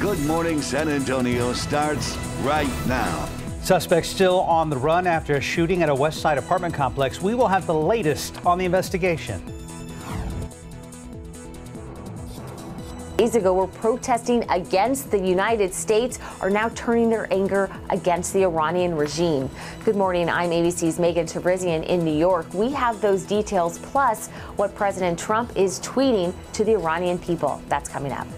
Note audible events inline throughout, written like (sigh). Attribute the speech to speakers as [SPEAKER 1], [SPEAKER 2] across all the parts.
[SPEAKER 1] Good Morning San Antonio starts right now.
[SPEAKER 2] Suspects still on the run after a shooting at a West Side apartment complex. We will have the latest on the investigation.
[SPEAKER 3] Days ago were protesting against the United States are now turning their anger against the Iranian regime. Good morning. I'm ABC's Megan Tevrizian in New York. We have those details plus what President Trump is tweeting to the Iranian people. That's coming up.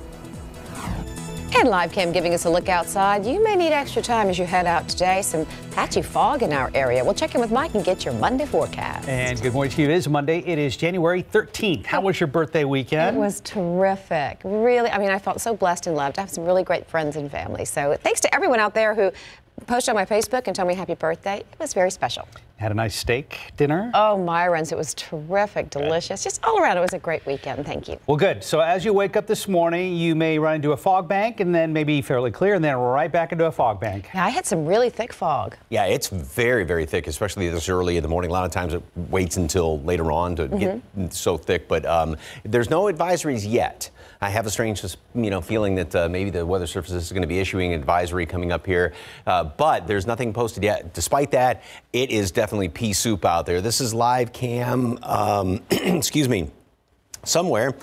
[SPEAKER 4] And live cam giving us a look outside. You may need extra time as you head out today. Some patchy fog in our area. We'll check in with Mike and get your Monday forecast.
[SPEAKER 2] And good morning to you. It is Monday. It is January 13th. How was your birthday weekend?
[SPEAKER 4] It was terrific. Really, I mean, I felt so blessed and loved. I have some really great friends and family. So thanks to everyone out there who posted on my Facebook and told me happy birthday. It was very special.
[SPEAKER 2] Had a nice steak dinner?
[SPEAKER 4] Oh, Myron's. It was terrific, delicious. Just all around, it was a great weekend. Thank you.
[SPEAKER 2] Well, good. So as you wake up this morning, you may run into a fog bank and then maybe fairly clear and then right back into a fog bank.
[SPEAKER 4] Yeah, I had some really thick fog.
[SPEAKER 5] Yeah, it's very, very thick, especially this early in the morning. A lot of times it waits until later on to mm -hmm. get mm-hmm. so thick, but um, there's no advisories yet. I have a strange, you know, feeling that uh, maybe the Weather Service is going to be issuing an advisory coming up here, uh, but there's nothing posted yet. Despite that, it is definitely pea soup out there. This is live cam, um, (clears throat) excuse me, somewhere.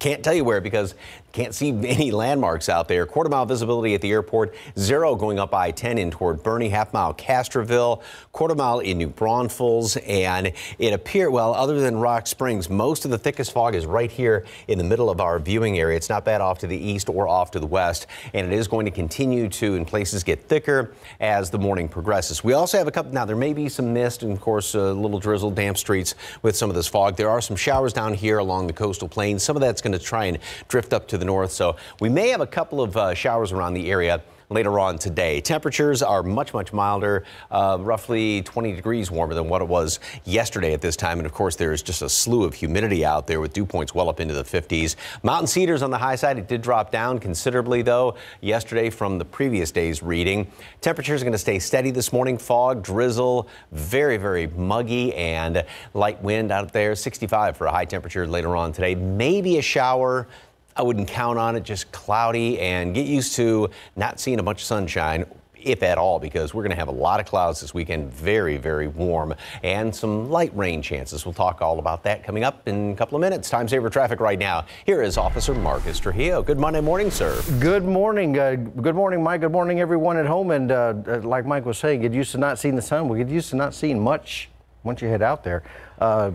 [SPEAKER 5] Can't tell you where because can't see any landmarks out there. Quarter mile visibility at the airport, zero going up I-10 in toward Boerne, half mile Castroville, quarter mile in New Braunfels, and it appears, well, other than Rock Springs, most of the thickest fog is right here in the middle of our viewing area. It's not bad off to the east or off to the west, and it is going to continue to, in places, get thicker as the morning progresses. We also have a couple, now there may be some mist and, of course, a little drizzle, damp streets with some of this fog. There are some showers down here along the coastal plain. Some of that's going to try and drift up to the the north, so we may have a couple of uh, showers around the area later on today. Temperatures are much, much milder, uh, roughly 20 degrees warmer than what it was yesterday at this time. And of course, there is just a slew of humidity out there with dew points well up into the 50s. Mountain cedars on the high side. It did drop down considerably, though, yesterday from the previous day's reading. Temperatures are going to stay steady this morning. Fog, drizzle, very, very muggy and light wind out there. 65 for a high temperature later on today. Maybe a shower I wouldn't count on it, just cloudy and get used to not seeing a bunch of sunshine if at all, because we're going to have a lot of clouds this weekend, very, very warm, and some light rain chances. We'll talk all about that coming up in a couple of minutes. Time saver traffic right now. Here is Officer Marcus Trujillo. Good Monday morning, sir.
[SPEAKER 6] Good morning. Uh, good morning, Mike. Good morning, everyone at home. And uh, uh, like Mike was saying, get used to not seeing the sun. We get used to not seeing much once you head out there. Uh,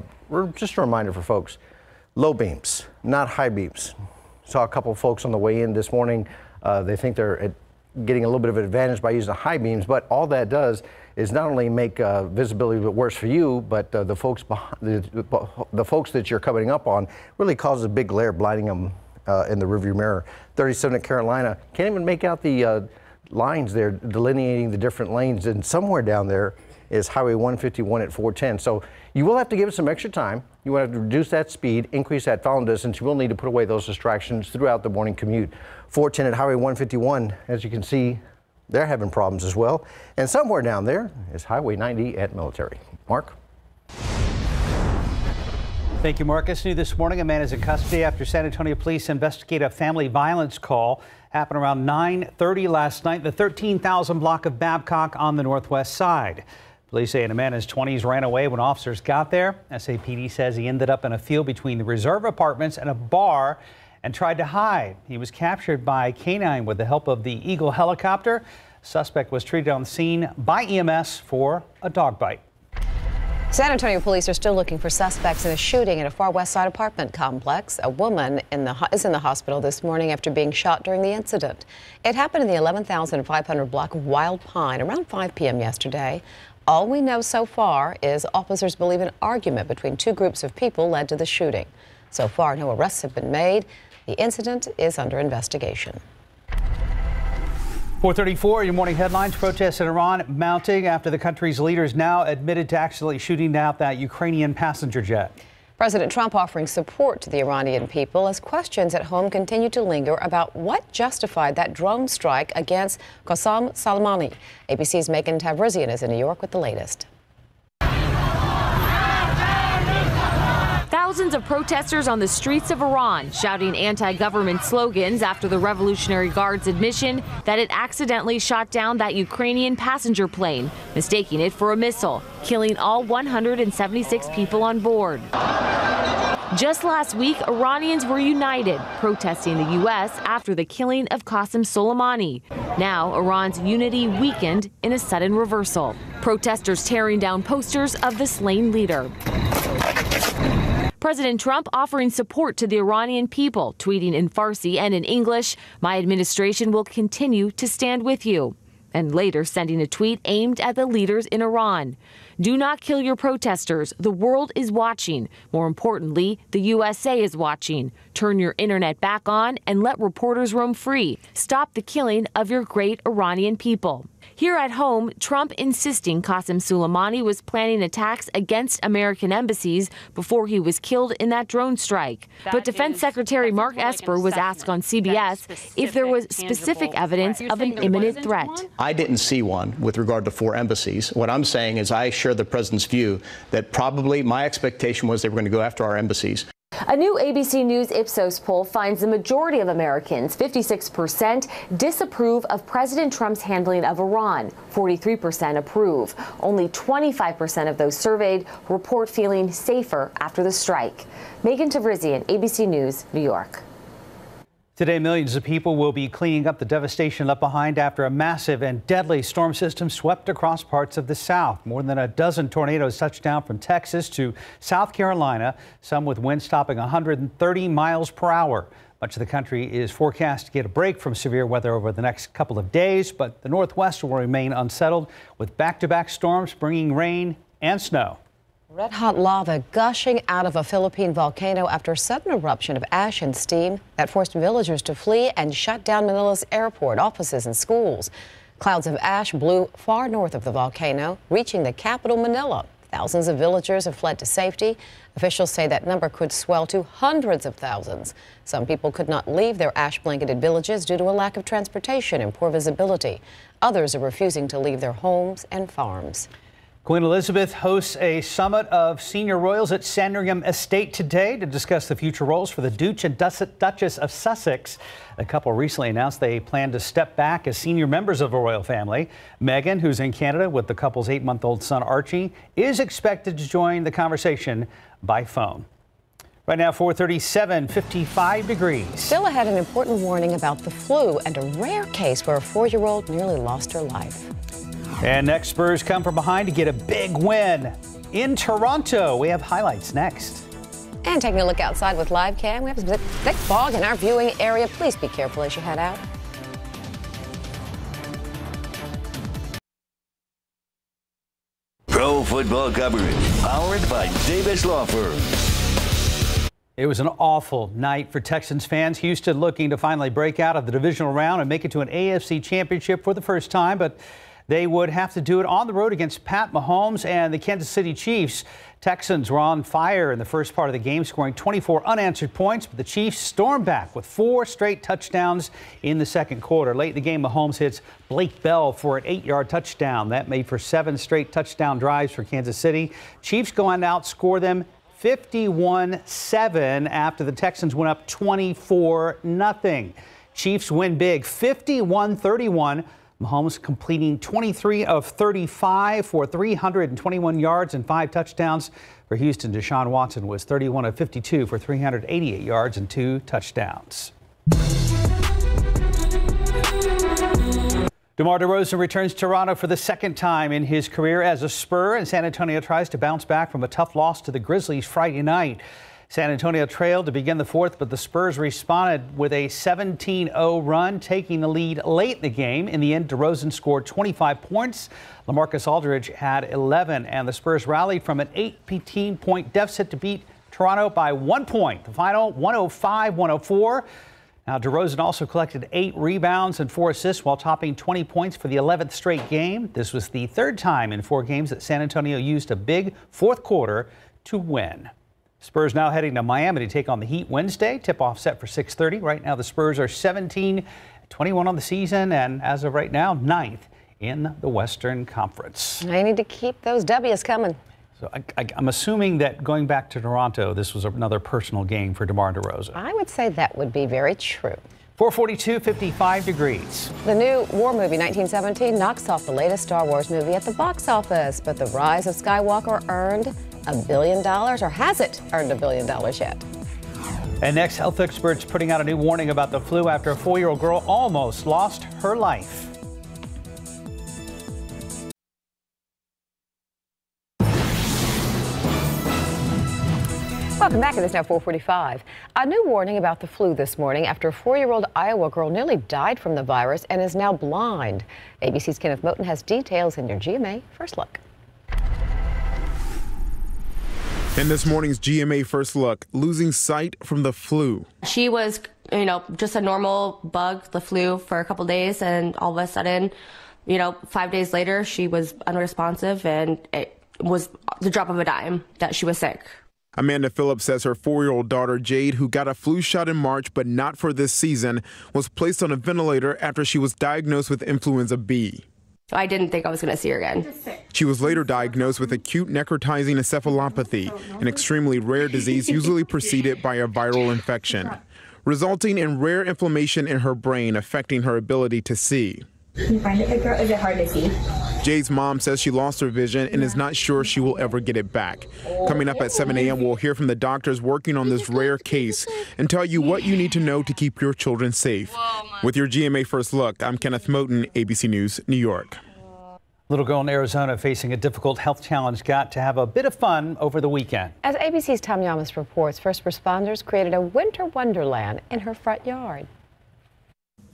[SPEAKER 6] just a reminder for folks low beams, not high beams. Saw a couple folks on the way in this morning. Uh, they think they're getting a little bit of an advantage by using the high beams, but all that does is not only make uh, visibility worse for you, but uh, the folks behind, the, the, folks that you're coming up on really causes a big glare, blinding them uh, in the rearview mirror. 37 at Carolina can't even make out the uh, lines there delineating the different lanes, and somewhere down there is Highway 151 at 410. So you will have to give it some extra time. You will have to reduce that speed, increase that following distance. You will need to put away those distractions throughout the morning commute. 410 at Highway 151, as you can see, they're having problems as well. And somewhere down there is Highway 90 at Military. Mark?
[SPEAKER 2] Thank you, Marcus. New this morning, a man is in custody after San Antonio police investigate a family violence call. Happened around 9.30 last night, in the 13,000 block of Babcock on the northwest side. Police say a man in his 20s ran away when officers got there. SAPD says he ended up in a field between the reserve apartments and a bar and tried to hide. He was captured by K-9 with the help of the Eagle helicopter. Suspect was treated on the scene by EMS for a dog bite.
[SPEAKER 4] San Antonio police are still looking for suspects in a shooting at a far west side apartment complex. A woman in the, is in the hospital this morning after being shot during the incident. It happened in the 11,500 block of Wild Pine around 5 p.m. yesterday. All we know so far is officers believe an argument between two groups of people led to the shooting. So far, no arrests have been made. The incident is under investigation.
[SPEAKER 2] 434, your morning headlines. Protests in Iran mounting after the country's leaders now admitted to accidentally shooting down that Ukrainian passenger jet.
[SPEAKER 4] President Trump offering support to the Iranian people as questions at home continue to linger about what justified that drone strike against Qasem Soleimani. ABC's Megan Tavrizian is in New York with the latest.
[SPEAKER 3] Thousands of protesters on the streets of Iran shouting anti government slogans after the Revolutionary Guard's admission that it accidentally shot down that Ukrainian passenger plane, mistaking it for a missile, killing all 176 people on board. Just last week, Iranians were united, protesting the U.S. after the killing of Qasem Soleimani. Now, Iran's unity weakened in a sudden reversal. Protesters tearing down posters of the slain leader. President Trump offering support to the Iranian people, tweeting in Farsi and in English, My administration will continue to stand with you. And later sending a tweet aimed at the leaders in Iran. Do not kill your protesters. The world is watching. More importantly, the USA is watching. Turn your internet back on and let reporters roam free. Stop the killing of your great Iranian people. Here at home, Trump insisting Qasem Soleimani was planning attacks against American embassies before he was killed in that drone strike. That but Defense is, Secretary Mark Esper was asked on CBS if there was specific evidence of an imminent threat.
[SPEAKER 7] I didn't see one with regard to four embassies. What I'm saying is I share the president's view that probably my expectation was they were going to go after our embassies.
[SPEAKER 3] A new ABC News Ipsos poll finds the majority of Americans, 56%, disapprove of President Trump's handling of Iran. 43% approve. Only 25% of those surveyed report feeling safer after the strike. Megan Tevrizian, ABC News, New York.
[SPEAKER 2] Today, millions of people will be cleaning up the devastation left behind after a massive and deadly storm system swept across parts of the South. More than a dozen tornadoes touched down from Texas to South Carolina, some with winds topping 130 miles per hour. Much of the country is forecast to get a break from severe weather over the next couple of days, but the Northwest will remain unsettled with back to back storms bringing rain and snow.
[SPEAKER 4] Red hot lava gushing out of a Philippine volcano after a sudden eruption of ash and steam that forced villagers to flee and shut down Manila's airport, offices, and schools. Clouds of ash blew far north of the volcano, reaching the capital, Manila. Thousands of villagers have fled to safety. Officials say that number could swell to hundreds of thousands. Some people could not leave their ash blanketed villages due to a lack of transportation and poor visibility. Others are refusing to leave their homes and farms.
[SPEAKER 2] Queen Elizabeth hosts a summit of senior royals at Sandringham Estate today to discuss the future roles for the Duke and Duchess of Sussex. The couple recently announced they plan to step back as senior members of the royal family. Meghan, who's in Canada with the couple's eight month old son Archie, is expected to join the conversation by phone. Right now, 437, 55 degrees.
[SPEAKER 4] Still ahead, an important warning about the flu and a rare case where a four year old nearly lost her life.
[SPEAKER 2] And next, Spurs come from behind to get a big win in Toronto. We have highlights next.
[SPEAKER 4] And taking a look outside with live cam, we have a thick fog in our viewing area. Please be careful as you head out.
[SPEAKER 1] Pro football coverage powered by Davis Law Firm.
[SPEAKER 2] It was an awful night for Texans fans. Houston looking to finally break out of the divisional round and make it to an AFC championship for the first time, but they would have to do it on the road against Pat Mahomes and the Kansas City Chiefs. Texans were on fire in the first part of the game, scoring 24 unanswered points, but the Chiefs stormed back with four straight touchdowns in the second quarter. Late in the game, Mahomes hits Blake Bell for an eight yard touchdown. That made for seven straight touchdown drives for Kansas City. Chiefs go on to outscore them 51 7 after the Texans went up 24 0. Chiefs win big 51 31 Mahomes completing 23 of 35 for 321 yards and five touchdowns. For Houston, Deshaun Watson was 31 of 52 for 388 yards and two touchdowns. DeMar DeRozan returns to Toronto for the second time in his career as a Spur, and San Antonio tries to bounce back from a tough loss to the Grizzlies Friday night. San Antonio trailed to begin the fourth, but the Spurs responded with a 17 0 run, taking the lead late in the game. In the end, DeRozan scored 25 points. LaMarcus Aldridge had 11, and the Spurs rallied from an 18 point deficit to beat Toronto by one point. The final 105 104. Now, DeRozan also collected eight rebounds and four assists while topping 20 points for the 11th straight game. This was the third time in four games that San Antonio used a big fourth quarter to win. Spurs now heading to Miami to take on the Heat Wednesday. Tip off set for 6:30. Right now the Spurs are 17 21 on the season and as of right now ninth in the Western Conference.
[SPEAKER 4] I need to keep those W's coming.
[SPEAKER 2] So I, I, I'm assuming that going back to Toronto, this was another personal game for DeMar DeRozan.
[SPEAKER 4] I would say that would be very true.
[SPEAKER 2] 442, 55 degrees.
[SPEAKER 4] The new war movie 1917 knocks off the latest Star Wars movie at the box office, but The Rise of Skywalker earned a billion dollars, or has it earned a billion dollars yet?
[SPEAKER 2] And next, health experts putting out a new warning about the flu after a four year old girl almost lost her life.
[SPEAKER 4] Welcome back. It is now 445. A new warning about the flu this morning after a four-year-old Iowa girl nearly died from the virus and is now blind. ABC's Kenneth Moton has details in your GMA First Look.
[SPEAKER 8] In this morning's GMA First Look, losing sight from the flu.
[SPEAKER 9] She was, you know, just a normal bug, the flu, for a couple days, and all of a sudden, you know, five days later, she was unresponsive, and it was the drop of a dime that she was sick.
[SPEAKER 8] Amanda Phillips says her four year old daughter, Jade, who got a flu shot in March but not for this season, was placed on a ventilator after she was diagnosed with influenza B.
[SPEAKER 9] I didn't think I was going to see her again.
[SPEAKER 8] She was later diagnosed with acute necrotizing encephalopathy, an extremely rare disease usually preceded by a viral infection, resulting in rare inflammation in her brain affecting her ability to see.
[SPEAKER 10] Can you find it, girl? Is it hard to see?
[SPEAKER 8] Jade's mom says she lost her vision and is not sure she will ever get it back. Coming up at 7 a.m., we'll hear from the doctors working on this rare case and tell you what you need to know to keep your children safe. With your GMA First Look, I'm Kenneth Moton, ABC News, New York.
[SPEAKER 2] Little girl in Arizona facing a difficult health challenge got to have a bit of fun over the weekend.
[SPEAKER 4] As ABC's Tom Llamas reports, first responders created a winter wonderland in her front yard.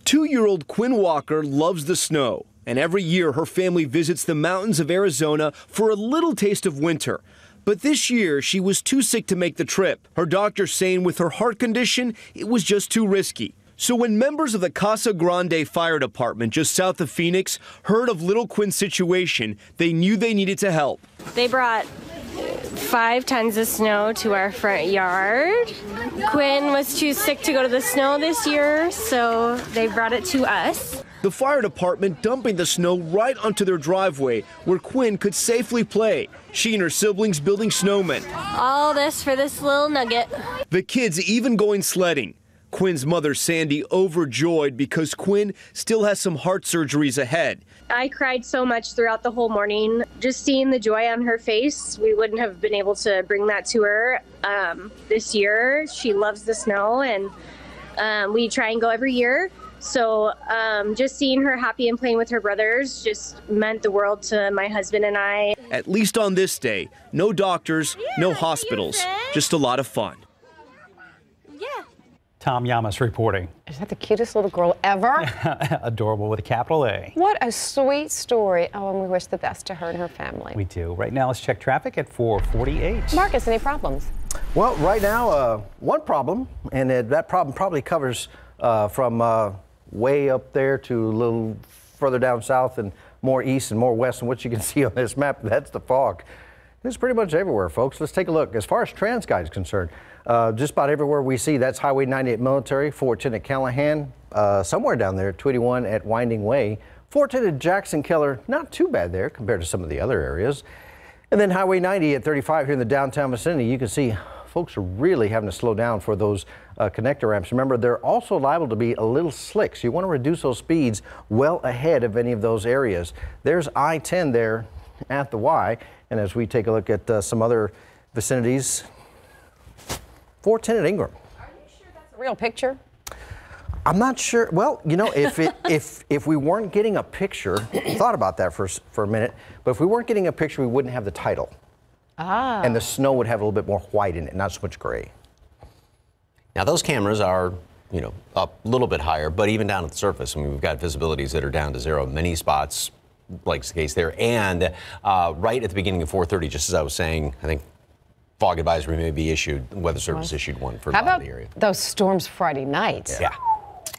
[SPEAKER 11] Two year old Quinn Walker loves the snow, and every year her family visits the mountains of Arizona for a little taste of winter. But this year, she was too sick to make the trip. Her doctor saying with her heart condition, it was just too risky. So when members of the Casa Grande Fire Department just south of Phoenix heard of little Quinn's situation, they knew they needed to help.
[SPEAKER 12] They brought five tons of snow to our front yard. Quinn was too sick to go to the snow this year, so they brought it to us.
[SPEAKER 11] The fire department dumping the snow right onto their driveway where Quinn could safely play. She and her siblings building snowmen.
[SPEAKER 12] All this for this little nugget.
[SPEAKER 11] The kids even going sledding. Quinn's mother, Sandy, overjoyed because Quinn still has some heart surgeries ahead.
[SPEAKER 12] I cried so much throughout the whole morning. Just seeing the joy on her face, we wouldn't have been able to bring that to her um, this year. She loves the snow, and um, we try and go every year. So um, just seeing her happy and playing with her brothers just meant the world to my husband and I.
[SPEAKER 11] At least on this day, no doctors, no hospitals, just a lot of fun.
[SPEAKER 2] Tom Llamas reporting.
[SPEAKER 4] Is that the cutest little girl ever? (laughs)
[SPEAKER 2] Adorable with a capital A.
[SPEAKER 4] What a sweet story. Oh, and we wish the best to her and her family.
[SPEAKER 2] We do. Right now, let's check traffic at 448.
[SPEAKER 4] Marcus, any problems?
[SPEAKER 6] Well, right now, uh, one problem, and it, that problem probably covers uh, from uh, way up there to a little further down south and more east and more west. And what you can (laughs) see on this map, that's the fog. It's pretty much everywhere, folks. Let's take a look. As far as TransGuide is concerned, uh, just about everywhere we see, that's Highway 98 Military, 410 at Callahan, uh, somewhere down there, 21 at Winding Way, 410 at Jackson Keller, not too bad there compared to some of the other areas. And then Highway 90 at 35 here in the downtown vicinity, you can see folks are really having to slow down for those uh, connector ramps. Remember, they're also liable to be a little slick, so you want to reduce those speeds well ahead of any of those areas. There's I-10 there at the Y, and as we take a look at uh, some other vicinities, 410 at Ingram.
[SPEAKER 4] Are you sure that's a real picture?
[SPEAKER 6] I'm not sure. Well, you know, if it, (laughs) if if we weren't getting a picture, (coughs) thought about that for for a minute. But if we weren't getting a picture, we wouldn't have the title.
[SPEAKER 4] Ah.
[SPEAKER 6] And the snow would have a little bit more white in it, not so much gray.
[SPEAKER 5] Now those cameras are, you know, up a little bit higher, but even down at the surface, I mean, we've got visibilities that are down to zero. Many spots, like the case there, and uh, right at the beginning of 4:30, just as I was saying, I think fog advisory may be issued. Weather Service issued one for
[SPEAKER 4] How about
[SPEAKER 5] the area.
[SPEAKER 4] those storms Friday nights?
[SPEAKER 5] Yeah.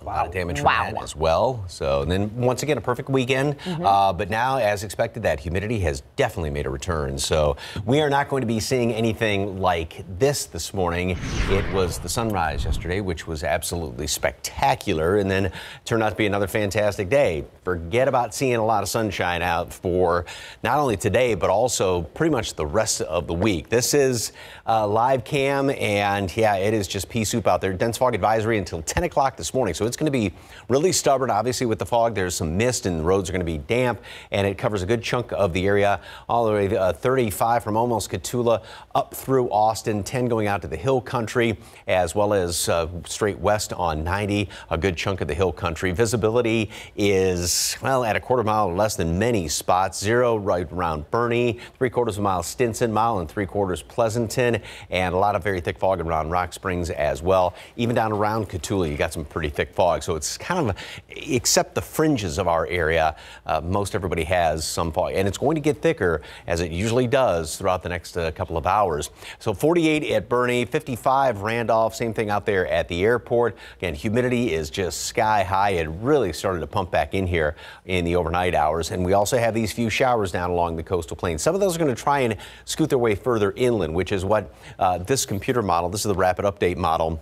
[SPEAKER 5] A lot of damage
[SPEAKER 4] Wow.
[SPEAKER 5] from that as well. So and then once again, a perfect weekend. Uh, but now, as expected, that humidity has definitely made a return. So we are not going to be seeing anything like this this morning. It was the sunrise yesterday, which was absolutely spectacular, and then turned out to be another fantastic day. Forget about seeing a lot of sunshine out for not only today, but also pretty much the rest of the week. This is uh, live cam, and yeah, it is just pea soup out there. Dense fog advisory until 10 o'clock this morning. So it's going to be really stubborn. Obviously, with the fog, there's some mist and the roads are going to be damp, and it covers a good chunk of the area, all the way uh, 35 from almost Cotulla up through Austin, 10 going out to the hill country, as well as uh, straight west on 90, a good chunk of the hill country. Visibility is, well, at a quarter mile or less than many spots. Zero right around Boerne, three quarters of a mile Stinson, mile and three quarters Pleasanton, and a lot of very thick fog around Rock Springs as well. Even down around Cotulla, you got some pretty thick fog. So it's kind of, except the fringes of our area, uh, most everybody has some fog. And it's going to get thicker as it usually does throughout the next uh, couple of hours. So 48 at Boerne, 55 Randolph, same thing out there at the airport. Again, humidity is just sky high. It really started to pump back in here in the overnight hours. And we also have these few showers down along the coastal plain. Some of those are going to try and scoot their way further inland, which is what uh, this computer model, this is the rapid update model,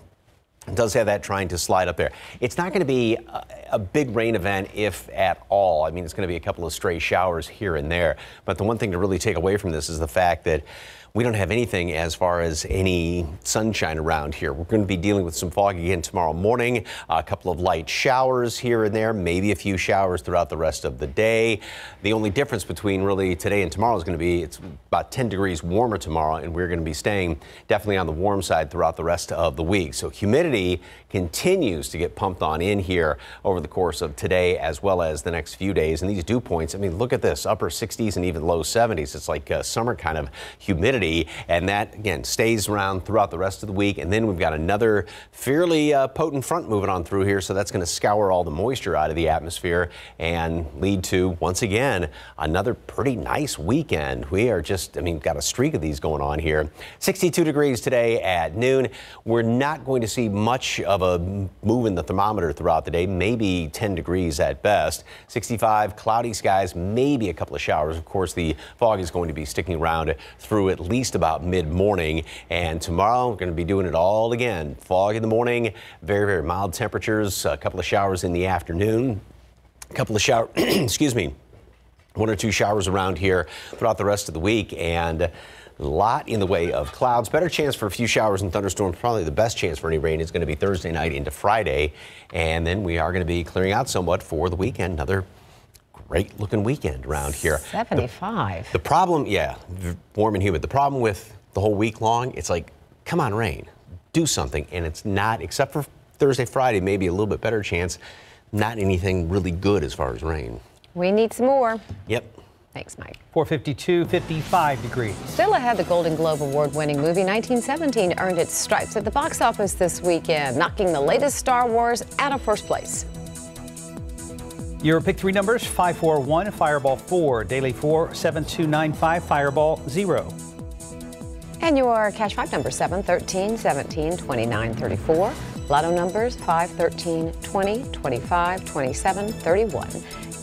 [SPEAKER 5] does have that trying to slide up there. It's not going to be a, big rain event, if at all. I mean, it's going to be a couple of stray showers here and there. But the one thing to really take away from this is the fact that we don't have anything as far as any sunshine around here. We're going to be dealing with some fog again tomorrow morning, a couple of light showers here and there, maybe a few showers throughout the rest of the day. The only difference between really today and tomorrow is going to be it's about 10 degrees warmer tomorrow, and we're going to be staying definitely on the warm side throughout the rest of the week. So humidity continues to get pumped on in here over the course of today as well as the next few days. And these dew points, I mean, look at this upper 60s and even low 70s. It's like uh, summer kind of humidity. And that, again, stays around throughout the rest of the week. And then we've got another fairly uh, potent front moving on through here. So that's going to scour all the moisture out of the atmosphere and lead to, once again, another pretty nice weekend. We are just, I mean, got a streak of these going on here. 62 degrees today at noon. We're not going to see much of a move in the thermometer throughout the day, maybe 10 degrees at best. 65, cloudy skies, maybe a couple of showers. Of course, the fog is going to be sticking around through at least about mid morning. And tomorrow, we're going to be doing it all again. Fog in the morning, very, very mild temperatures, a couple of showers in the afternoon, a couple of showers, (clears throat) excuse me, one or two showers around here throughout the rest of the week. And a lot in the way of clouds. Better chance for a few showers and thunderstorms. Probably the best chance for any rain is going to be Thursday night into Friday. And then we are going to be clearing out somewhat for the weekend. Another great looking weekend around here.
[SPEAKER 4] 75.
[SPEAKER 5] The problem, yeah, warm and humid. The problem with the whole week long, it's like, come on, rain, do something. And it's not, except for Thursday, Friday, maybe a little bit better chance, not anything really good as far as rain.
[SPEAKER 4] We need some more.
[SPEAKER 5] Yep.
[SPEAKER 4] Thanks, Mike.
[SPEAKER 2] 452, 55 degrees.
[SPEAKER 4] Still ahead, the Golden Globe Award winning movie 1917 earned its stripes at the box office this weekend, knocking the latest Star Wars out of first place.
[SPEAKER 2] Your pick three numbers 541, Fireball 4, Daily 4, 7295, Fireball 0.
[SPEAKER 4] And your cash five numbers 7, 13, 17, 29, 34. Lotto numbers 5, 13, 20, 25, 27, 31.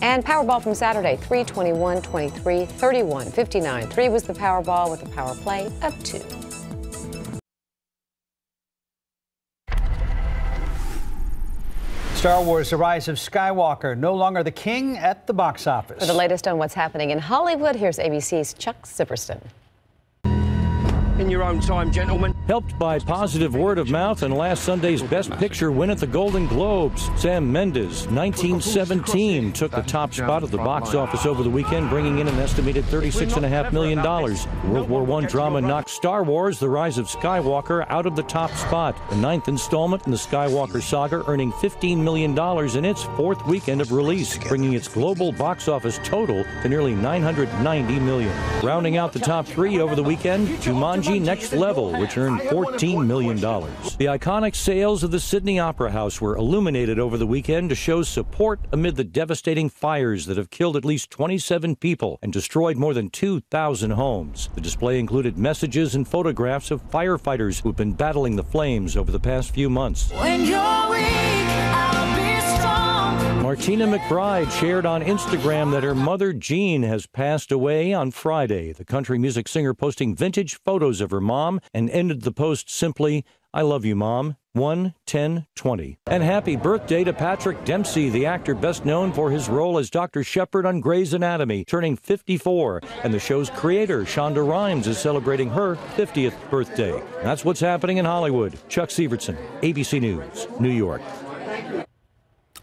[SPEAKER 4] And Powerball from Saturday 3, 21, 23, 31, 59. 3 was the Powerball with a power play of 2.
[SPEAKER 2] Star Wars The Rise of Skywalker, no longer the king at the box office.
[SPEAKER 4] For the latest on what's happening in Hollywood, here's ABC's Chuck Zipperston.
[SPEAKER 13] In your own time, gentlemen.
[SPEAKER 14] Helped by positive word of mouth and last Sunday's Best Picture win at the Golden Globes, Sam Mendes, 1917, took the top spot at the box office over the weekend, bringing in an estimated $36.5 million. World War I drama knocked Star Wars The Rise of Skywalker out of the top spot, the ninth installment in the Skywalker saga, earning $15 million in its fourth weekend of release, bringing its global box office total to nearly 990 million. Rounding out the top three over the weekend, Jumanji Next Level, which earned $14 million. The iconic sails of the Sydney Opera House were illuminated over the weekend to show support amid the devastating fires that have killed at least 27 people and destroyed more than 2,000 homes. The display included messages and photographs of firefighters who've been battling the flames over the past few months. Martina McBride shared on Instagram that her mother, Jean, has passed away on Friday. The country music singer posting vintage photos of her mom and ended the post simply, I love you, Mom. 1 10 20. And happy birthday to Patrick Dempsey, the actor best known for his role as Dr. Shepard on Grey's Anatomy, turning 54. And the show's creator, Shonda Rhimes, is celebrating her 50th birthday. That's what's happening in Hollywood. Chuck Severson, ABC News, New York.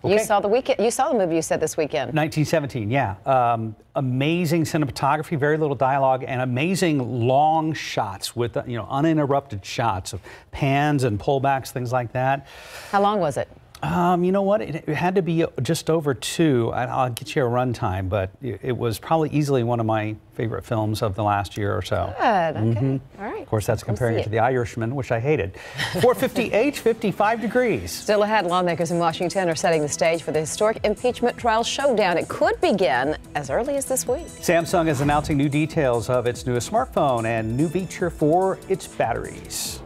[SPEAKER 4] You saw the weekend. You saw the movie you said this weekend.
[SPEAKER 2] 1917, yeah. Um, amazing cinematography, very little dialogue, and amazing long shots with you know uninterrupted shots of pans and pullbacks, things like that.
[SPEAKER 4] How long was it?
[SPEAKER 2] Um, you know what? It, it, had to be just over two. I, will get you a runtime, but it, it, was probably easily one of my favorite films of the last year or so.
[SPEAKER 4] Good. Okay.
[SPEAKER 2] Mm-hmm.
[SPEAKER 4] All right.
[SPEAKER 2] Of course, that's comparing we'll it to The Irishman, which I hated. 458, (laughs) 55 degrees.
[SPEAKER 4] Still ahead, lawmakers in Washington are setting the stage for the historic impeachment trial showdown. It could begin as early as this week.
[SPEAKER 2] Samsung is announcing new details of its newest smartphone and new feature for its batteries.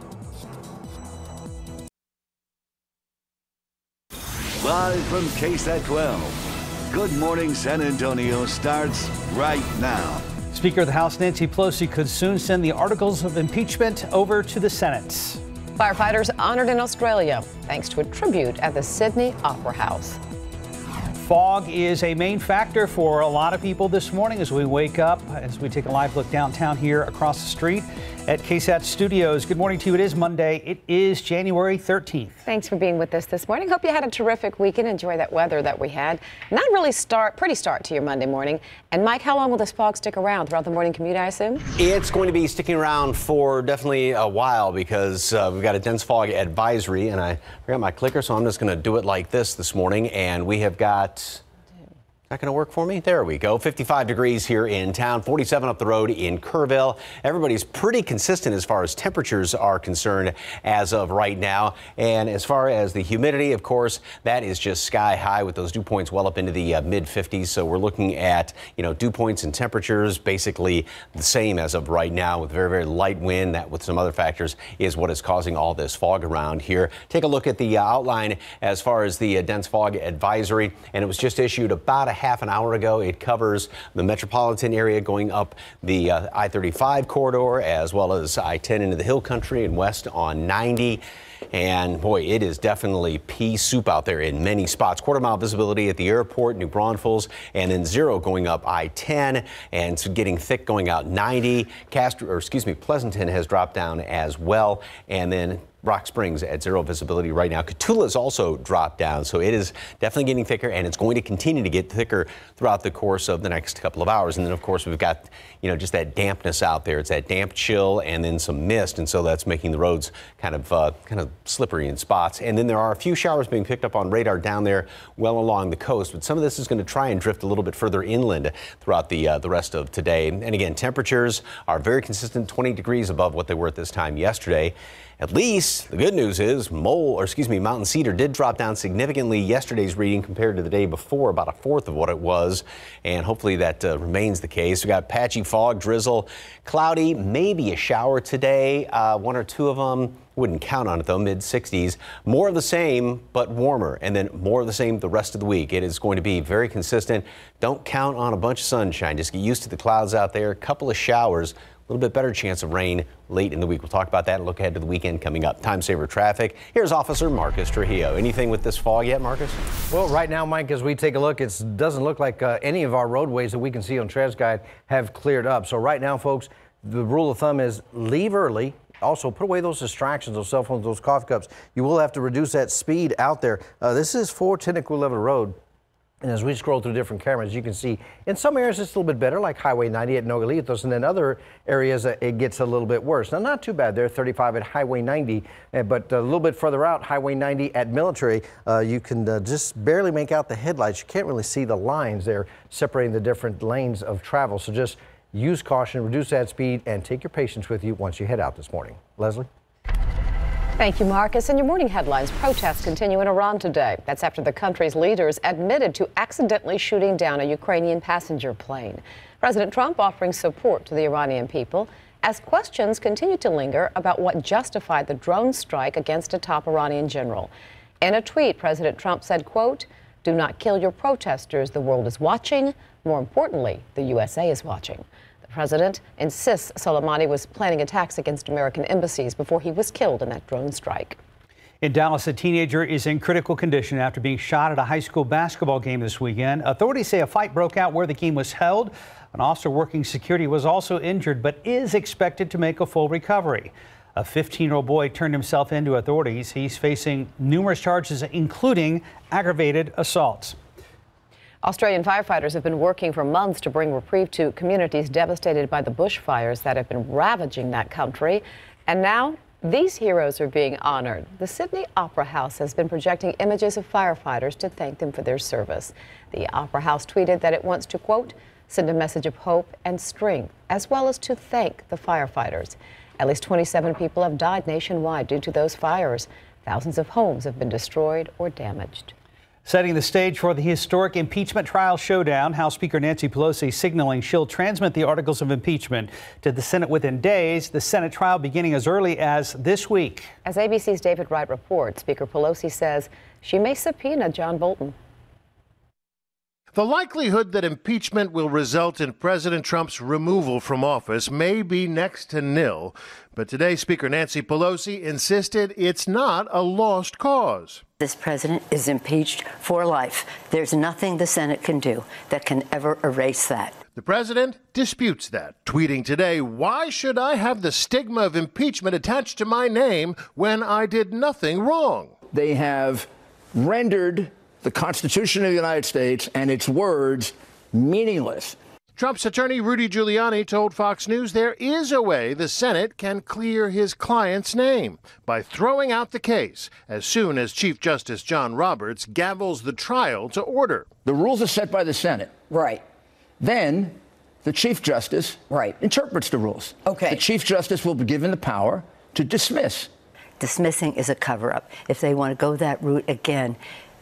[SPEAKER 1] Live from KSAT 12. Good Morning San Antonio starts right now.
[SPEAKER 2] Speaker of the House Nancy Pelosi could soon send the articles of impeachment over to the Senate.
[SPEAKER 4] Firefighters honored in Australia thanks to a tribute at the Sydney Opera House.
[SPEAKER 2] Fog is a main factor for a lot of people this morning as we wake up, as we take a live look downtown here across the street at KSAT Studios. Good morning to you. It is Monday. It is January 13th.
[SPEAKER 4] Thanks for being with us this morning. Hope you had a terrific weekend. Enjoy that weather that we had. Not really start, pretty start to your Monday morning. And Mike, how long will this fog stick around throughout the morning commute, I assume?
[SPEAKER 5] It's going to be sticking around for definitely a while because uh, we've got a dense fog advisory and I forgot my clicker, so I'm just going to do it like this this morning. And we have got not going to work for me? There we go. 55 degrees here in town, 47 up the road in Kerrville. Everybody's pretty consistent as far as temperatures are concerned as of right now. And as far as the humidity, of course, that is just sky high with those dew points well up into the uh, mid 50s. So we're looking at, you know, dew points and temperatures basically the same as of right now with very, very light wind. That with some other factors is what is causing all this fog around here. Take a look at the uh, outline as far as the uh, dense fog advisory. And it was just issued about a half an hour ago. It covers the metropolitan area going up the uh, I-35 corridor as well as I-10 into the hill country and west on 90. And boy, it is definitely pea soup out there in many spots. Quarter mile visibility at the airport, New Braunfels, and then zero going up I-10 and getting thick going out 90. Castro, or excuse me, Pleasanton has dropped down as well. And then Rock Springs at zero visibility right now. has also dropped down, so it is definitely getting thicker, and it's going to continue to get thicker throughout the course of the next couple of hours. And then, of course, we've got you know just that dampness out there. It's that damp chill and then some mist, and so that's making the roads kind of uh, kind of slippery in spots. And then there are a few showers being picked up on radar down there, well along the coast. But some of this is going to try and drift a little bit further inland throughout the uh, the rest of today. And again, temperatures are very consistent, 20 degrees above what they were at this time yesterday. At least the good news is Mole, or excuse me, Mountain Cedar did drop down significantly yesterday's reading compared to the day before, about a fourth of what it was, and hopefully that uh, remains the case. We got patchy fog, drizzle, cloudy, maybe a shower today, uh, one or two of them. Wouldn't count on it though, mid 60s. More of the same, but warmer, and then more of the same the rest of the week. It is going to be very consistent. Don't count on a bunch of sunshine. Just get used to the clouds out there. A couple of showers little bit better chance of rain late in the week. We'll talk about that and look ahead to the weekend coming up. Time saver traffic. Here's Officer Marcus Trujillo. Anything with this fog yet, Marcus?
[SPEAKER 6] Well, right now, Mike, as we take a look, it doesn't look like uh, any of our roadways that we can see on TransGuide have cleared up. So right now, folks, the rule of thumb is leave early, also put away those distractions, those cell phones, those coffee cups. You will have to reduce that speed out there. Uh, this is 4 Tinaku Level Road. And as we scroll through different cameras, you can see in some areas it's a little bit better, like Highway 90 at Nogalitos, and then other areas uh, it gets a little bit worse. Now, not too bad there, 35 at Highway 90, uh, but a little bit further out, Highway 90 at Military, uh, you can uh, just barely make out the headlights. You can't really see the lines there separating the different lanes of travel. So just use caution, reduce that speed, and take your patience with you once you head out this morning. Leslie?
[SPEAKER 4] Thank you, Marcus. In your morning headlines, protests continue in Iran today. That's after the country's leaders admitted to accidentally shooting down a Ukrainian passenger plane. President Trump offering support to the Iranian people as questions continue to linger about what justified the drone strike against a top Iranian general. In a tweet, President Trump said, quote, Do not kill your protesters. The world is watching. More importantly, the USA is watching. President insists Soleimani was planning attacks against American embassies before he was killed in that drone strike.
[SPEAKER 2] In Dallas, a teenager is in critical condition after being shot at a high school basketball game this weekend. Authorities say a fight broke out where the game was held. An officer working security was also injured, but is expected to make a full recovery. A 15 year old boy turned himself in to authorities. He's facing numerous charges, including aggravated assaults.
[SPEAKER 4] Australian firefighters have been working for months to bring reprieve to communities devastated by the bushfires that have been ravaging that country. And now these heroes are being honored. The Sydney Opera House has been projecting images of firefighters to thank them for their service. The Opera House tweeted that it wants to, quote, send a message of hope and strength, as well as to thank the firefighters. At least 27 people have died nationwide due to those fires. Thousands of homes have been destroyed or damaged.
[SPEAKER 2] Setting the stage for the historic impeachment trial showdown, House Speaker Nancy Pelosi signaling she'll transmit the articles of impeachment to the Senate within days, the Senate trial beginning as early as this week.
[SPEAKER 4] As ABC's David Wright reports, Speaker Pelosi says she may subpoena John Bolton.
[SPEAKER 15] The likelihood that impeachment will result in President Trump's removal from office may be next to nil, but today Speaker Nancy Pelosi insisted it's not a lost cause.
[SPEAKER 16] This president is impeached for life. There's nothing the Senate can do that can ever erase that.
[SPEAKER 15] The president disputes that, tweeting today, Why should I have the stigma of impeachment attached to my name when I did nothing wrong?
[SPEAKER 17] They have rendered the Constitution of the United States and its words meaningless.
[SPEAKER 15] Trump's attorney Rudy Giuliani told Fox News there is a way the Senate can clear his client's name by throwing out the case as soon as Chief Justice John Roberts gavels the trial to order.
[SPEAKER 17] The rules are set by the Senate.
[SPEAKER 18] Right.
[SPEAKER 17] Then the Chief Justice
[SPEAKER 18] right.
[SPEAKER 17] interprets the rules.
[SPEAKER 18] Okay.
[SPEAKER 17] The Chief Justice will be given the power to dismiss.
[SPEAKER 16] Dismissing is a cover up. If they want to go that route again,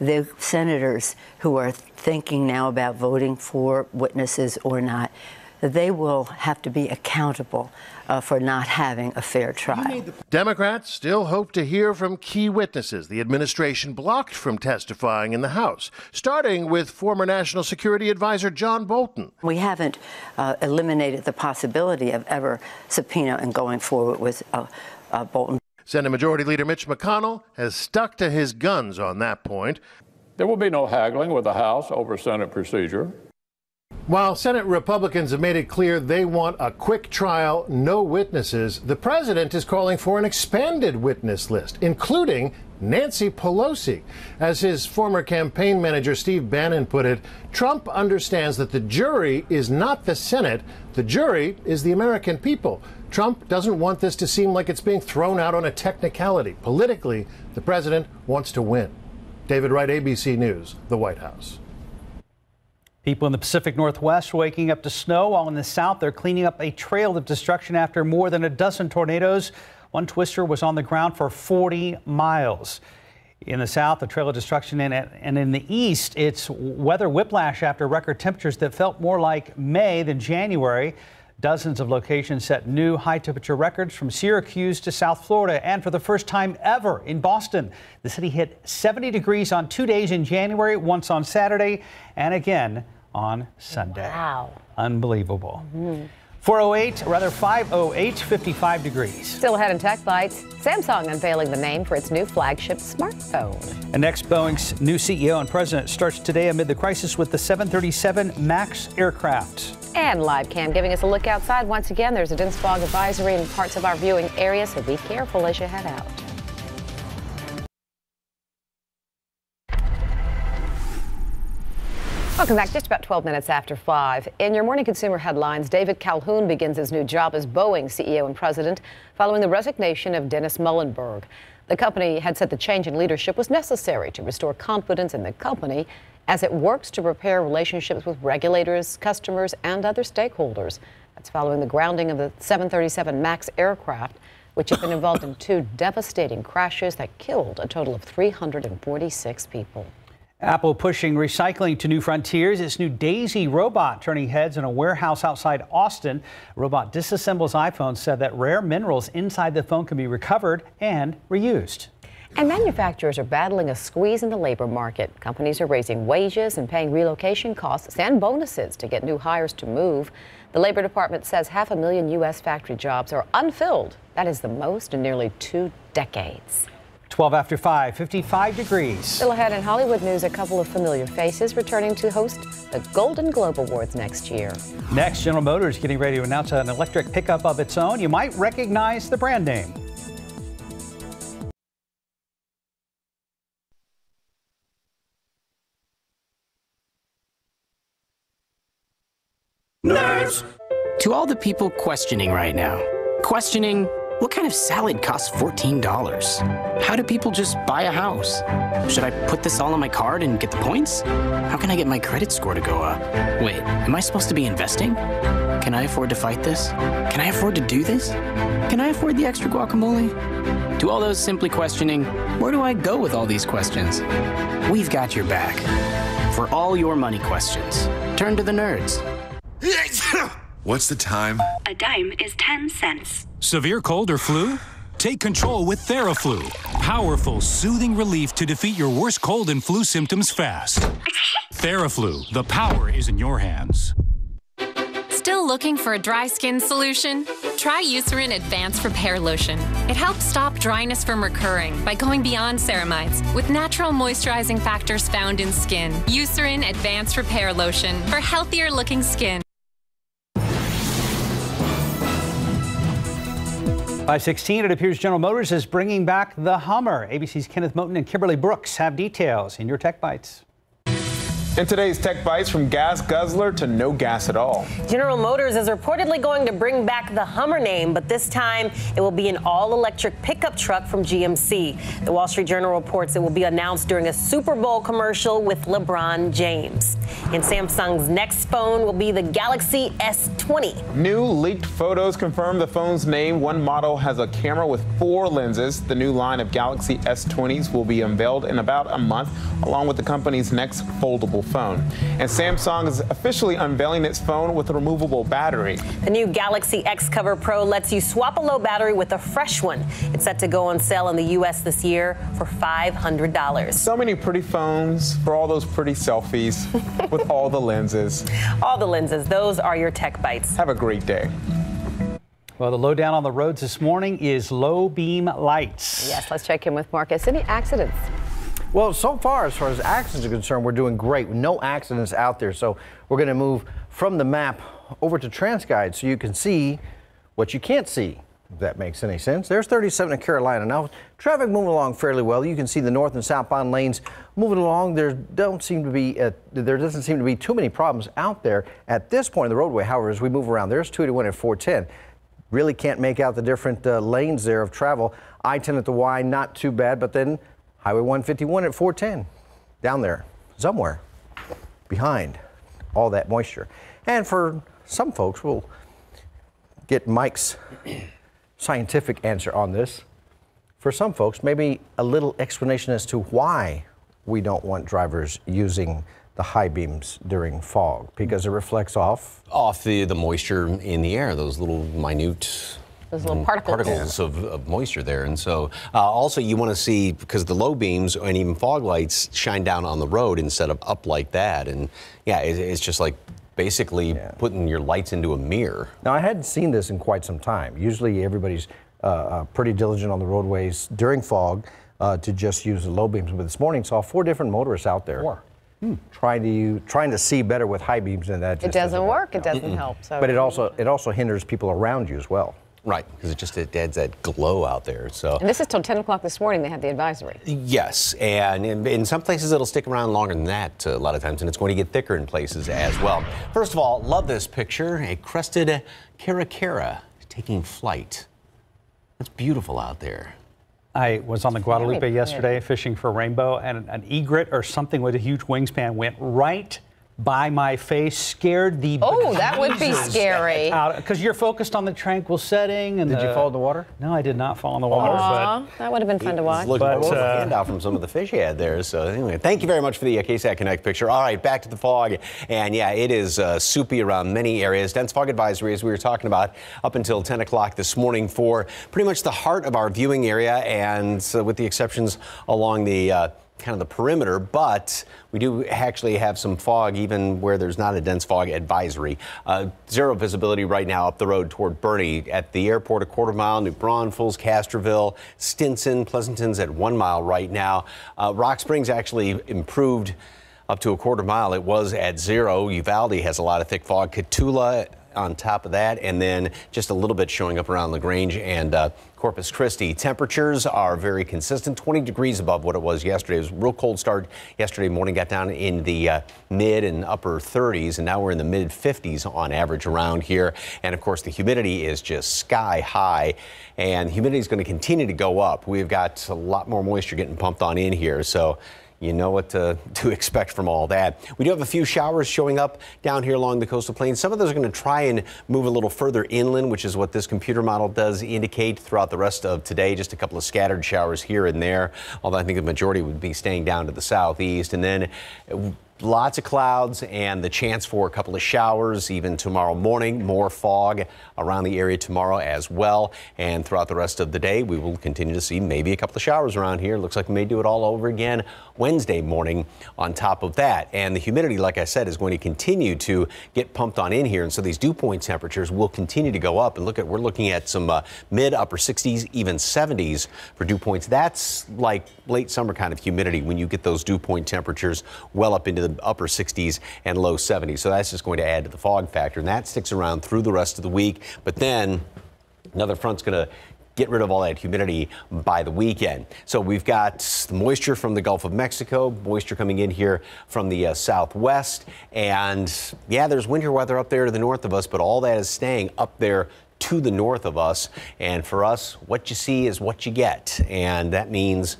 [SPEAKER 16] the senators who are thinking now about voting for witnesses or not, they will have to be accountable uh, for not having a fair trial.
[SPEAKER 15] Democrats still hope to hear from key witnesses the administration blocked from testifying in the House, starting with former National Security Advisor John Bolton.
[SPEAKER 16] We haven't uh, eliminated the possibility of ever subpoena and going forward with uh, uh Bolton.
[SPEAKER 15] Senate Majority Leader Mitch McConnell has stuck to his guns on that point.
[SPEAKER 19] There will be no haggling with the House over Senate procedure.
[SPEAKER 15] While Senate Republicans have made it clear they want a quick trial, no witnesses, the president is calling for an expanded witness list, including Nancy Pelosi. As his former campaign manager Steve Bannon put it, Trump understands that the jury is not the Senate, the jury is the American people. Trump doesn't want this to seem like it's being thrown out on a technicality. Politically, the president wants to win. David Wright, ABC News, the White House.
[SPEAKER 2] People in the Pacific Northwest waking up to snow, while in the south they're cleaning up a trail of destruction after more than a dozen tornadoes. One twister was on the ground for 40 miles. In the south, the trail of destruction, and in the east, it's weather whiplash after record temperatures that felt more like May than January. Dozens of locations set new high temperature records from Syracuse to South Florida. And for the first time ever in Boston, the city hit 70 degrees on two days in January, once on Saturday, and again on Sunday.
[SPEAKER 4] Wow.
[SPEAKER 2] Unbelievable. Mm-hmm. 408, rather 508, 55 degrees.
[SPEAKER 4] Still ahead in Tech Bites, Samsung unveiling the name for its new flagship smartphone.
[SPEAKER 2] And next, Boeing's new CEO and president starts today amid the crisis with the 737 MAX aircraft.
[SPEAKER 4] And live cam giving us a look outside. Once again, there's a dense fog advisory in parts of our viewing area, so be careful as you head out. Welcome back. Just about 12 minutes after 5. In your morning consumer headlines, David Calhoun begins his new job as Boeing CEO and president following the resignation of Dennis Muilenburg. The company had said the change in leadership was necessary to restore confidence in the company as it works to repair relationships with regulators, customers, and other stakeholders. That's following the grounding of the 737 MAX aircraft, which had been involved in two devastating crashes that killed a total of 346 people.
[SPEAKER 2] Apple pushing recycling to new frontiers. Its new Daisy robot turning heads in a warehouse outside Austin. robot disassembles iPhones said that rare minerals inside the phone can be recovered and reused.
[SPEAKER 4] And manufacturers are battling a squeeze in the labor market. Companies are raising wages and paying relocation costs and bonuses to get new hires to move. The Labor Department says half a million U.S. factory jobs are unfilled. That is the most in nearly two decades.
[SPEAKER 2] 12 after 5, 55 degrees.
[SPEAKER 4] Still ahead in Hollywood news, a couple of familiar faces returning to host the Golden Globe Awards next year.
[SPEAKER 2] Next, General Motors getting ready to announce an electric pickup of its own. You might recognize the brand name.
[SPEAKER 18] Nerds! To all the people questioning right now, questioning what kind of salad costs $14? How do people just buy a house? Should I put this all on my card and get the points? How can I get my credit score to go up? Wait, am I supposed to be investing? Can I afford to fight this? Can I afford to do this? Can I afford the extra guacamole? To all those simply questioning, where do I go with all these questions? We've got your back. For all your money questions, turn to the nerds. (laughs)
[SPEAKER 20] What's the time?
[SPEAKER 21] A dime is 10 cents.
[SPEAKER 22] Severe cold or flu? Take control with Theraflu. Powerful, soothing relief to defeat your worst cold and flu symptoms fast. (laughs) Theraflu, the power is in your hands.
[SPEAKER 23] Still looking for a dry skin solution? Try Eucerin Advanced Repair Lotion. It helps stop dryness from recurring by going beyond ceramides with natural moisturizing factors found in skin. Eucerin Advanced Repair Lotion for healthier looking skin.
[SPEAKER 2] 516, it appears General Motors is bringing back the Hummer. ABC's Kenneth Moton and Kimberly Brooks have details in your Tech Bites.
[SPEAKER 24] In today's Tech Bites, from gas guzzler to no gas at all.
[SPEAKER 25] General Motors is reportedly going to bring back the Hummer name, but this time it will be an all electric pickup truck from GMC. The Wall Street Journal reports it will be announced during a Super Bowl commercial with LeBron James. And Samsung's next phone will be the Galaxy S20.
[SPEAKER 24] New leaked photos confirm the phone's name. One model has a camera with four lenses. The new line of Galaxy S20s will be unveiled in about a month, along with the company's next foldable phone. And Samsung is officially unveiling its phone with a removable battery.
[SPEAKER 25] The new Galaxy X Cover Pro lets you swap a low battery with a fresh one. It's set to go on sale in the U.S. this year for $500.
[SPEAKER 24] So many pretty phones for all those pretty selfies (laughs) with all the lenses.
[SPEAKER 25] All the lenses. Those are your tech bites.
[SPEAKER 24] Have a great day.
[SPEAKER 2] Well, the lowdown on the roads this morning is low beam lights.
[SPEAKER 4] Yes, let's check in with Marcus. Any accidents?
[SPEAKER 6] Well, so far, as far as accidents are concerned, we're doing great. No accidents out there. So we're going to move from the map over to TransGuide so you can see what you can't see, if that makes any sense. There's 37 in Carolina. Now, traffic moving along fairly well. You can see the north and southbound lanes moving along. There don't seem to be uh, there doesn't seem to be too many problems out there at this point in the roadway. However, as we move around, there's 281 and 410. Really can't make out the different uh, lanes there of travel. I-10 at the Y, not too bad, but then Highway 151 at 410, down there, somewhere behind all that moisture. And for some folks, we'll get Mike's scientific answer on this. For some folks, maybe a little explanation as to why we don't want drivers using the high beams during fog because it reflects off
[SPEAKER 5] off the the moisture in the air those little minute
[SPEAKER 4] those little particles,
[SPEAKER 5] particles of, of, moisture there. And so uh, also you want to see, because the low beams and even fog lights shine down on the road instead of up like that. And yeah, it, it's just like basically yeah. putting your lights into a mirror.
[SPEAKER 6] Now, I hadn't seen this in quite some time. Usually everybody's uh, uh, pretty diligent on the roadways during fog uh, to just use the low beams. But this morning saw four different motorists out there.
[SPEAKER 4] Four.
[SPEAKER 6] Hmm. Trying to trying to see better with high beams, and that
[SPEAKER 4] it doesn't, doesn't work. It doesn't help. So.
[SPEAKER 6] But it also it also hinders people around you as well.
[SPEAKER 5] Right, because it just it adds that glow out there. So.
[SPEAKER 4] And this is till 10 o'clock this morning. They had the advisory.
[SPEAKER 5] Yes, and in, in some places it'll stick around longer than that uh, a lot of times, and it's going to get thicker in places as well. First of all, love this picture: a crested caracara taking flight. That's beautiful out there.
[SPEAKER 2] I was on the Guadalupe yesterday fishing for rainbow, and an egret or something with a huge wingspan went right by my face scared the
[SPEAKER 4] Oh, that would be scary.
[SPEAKER 2] Because you're focused on the tranquil setting. And
[SPEAKER 6] Did you fall in the water?
[SPEAKER 2] No, I did not fall in the water.
[SPEAKER 4] Aw, that would have been fun to watch.
[SPEAKER 5] Look,
[SPEAKER 2] But,
[SPEAKER 5] what was the
[SPEAKER 2] uh,
[SPEAKER 5] handout from some of the fish he had there. So anyway, thank you very much for the uh, KSAT Connect picture. All right, back to the fog. And yeah, it is uh, soupy around many areas. Dense fog advisory, as we were talking about, up until 10 o'clock this morning for pretty much the heart of our viewing area, and uh, with the exceptions along the uh, kind of the perimeter, but we do actually have some fog even where there's not a dense fog advisory. Uh, zero visibility right now up the road toward Boerne at the airport, a quarter mile, New Braunfels, Castroville, Stinson, Pleasanton's at one mile right now. Uh, Rock Springs actually improved up to a quarter mile. It was at zero. Uvalde has a lot of thick fog. Cotulla on top of that, and then just a little bit showing up around LaGrange and uh, Corpus Christi. Temperatures are very consistent, 20 degrees above what it was yesterday. It was a real cold start yesterday morning, got down in the uh, mid and upper 30s, and now we're in the mid 50s on average around here. And of course, the humidity is just sky high, and humidity is going to continue to go up. We've got a lot more moisture getting pumped on in here, so you know what to, (laughs) to expect from all that. We do have a few showers showing up down here along the coastal plain. Some of those are going to try and move a little further inland, which is what this computer model does indicate throughout the rest of today. Just a couple of scattered showers here and there, although I think the majority would be staying down to the southeast. And then lots of clouds and the chance for a couple of showers even tomorrow morning. More fog around the area tomorrow as well. And throughout the rest of the day, we will continue to see maybe a couple of showers around here. Looks like we may do it all over again Wednesday morning on top of that. And the humidity, like I said, is going to continue to get pumped on in here. And so these dew point temperatures will continue to go up. And look at, we're looking at some uh, mid upper 60s, even 70s for dew points. That's like late summer kind of humidity when you get those dew point temperatures well up into the upper 60s and low 70s. So that's just going to add to the fog factor. And that sticks around through the rest of the week. But then another front's going to get rid of all that humidity by the weekend. So we've got the moisture from the Gulf of Mexico, moisture coming in here from the uh, southwest. And yeah, there's winter weather up there to the north of us, but all that is staying up there to the north of us. And for us, what you see is what you get. And that means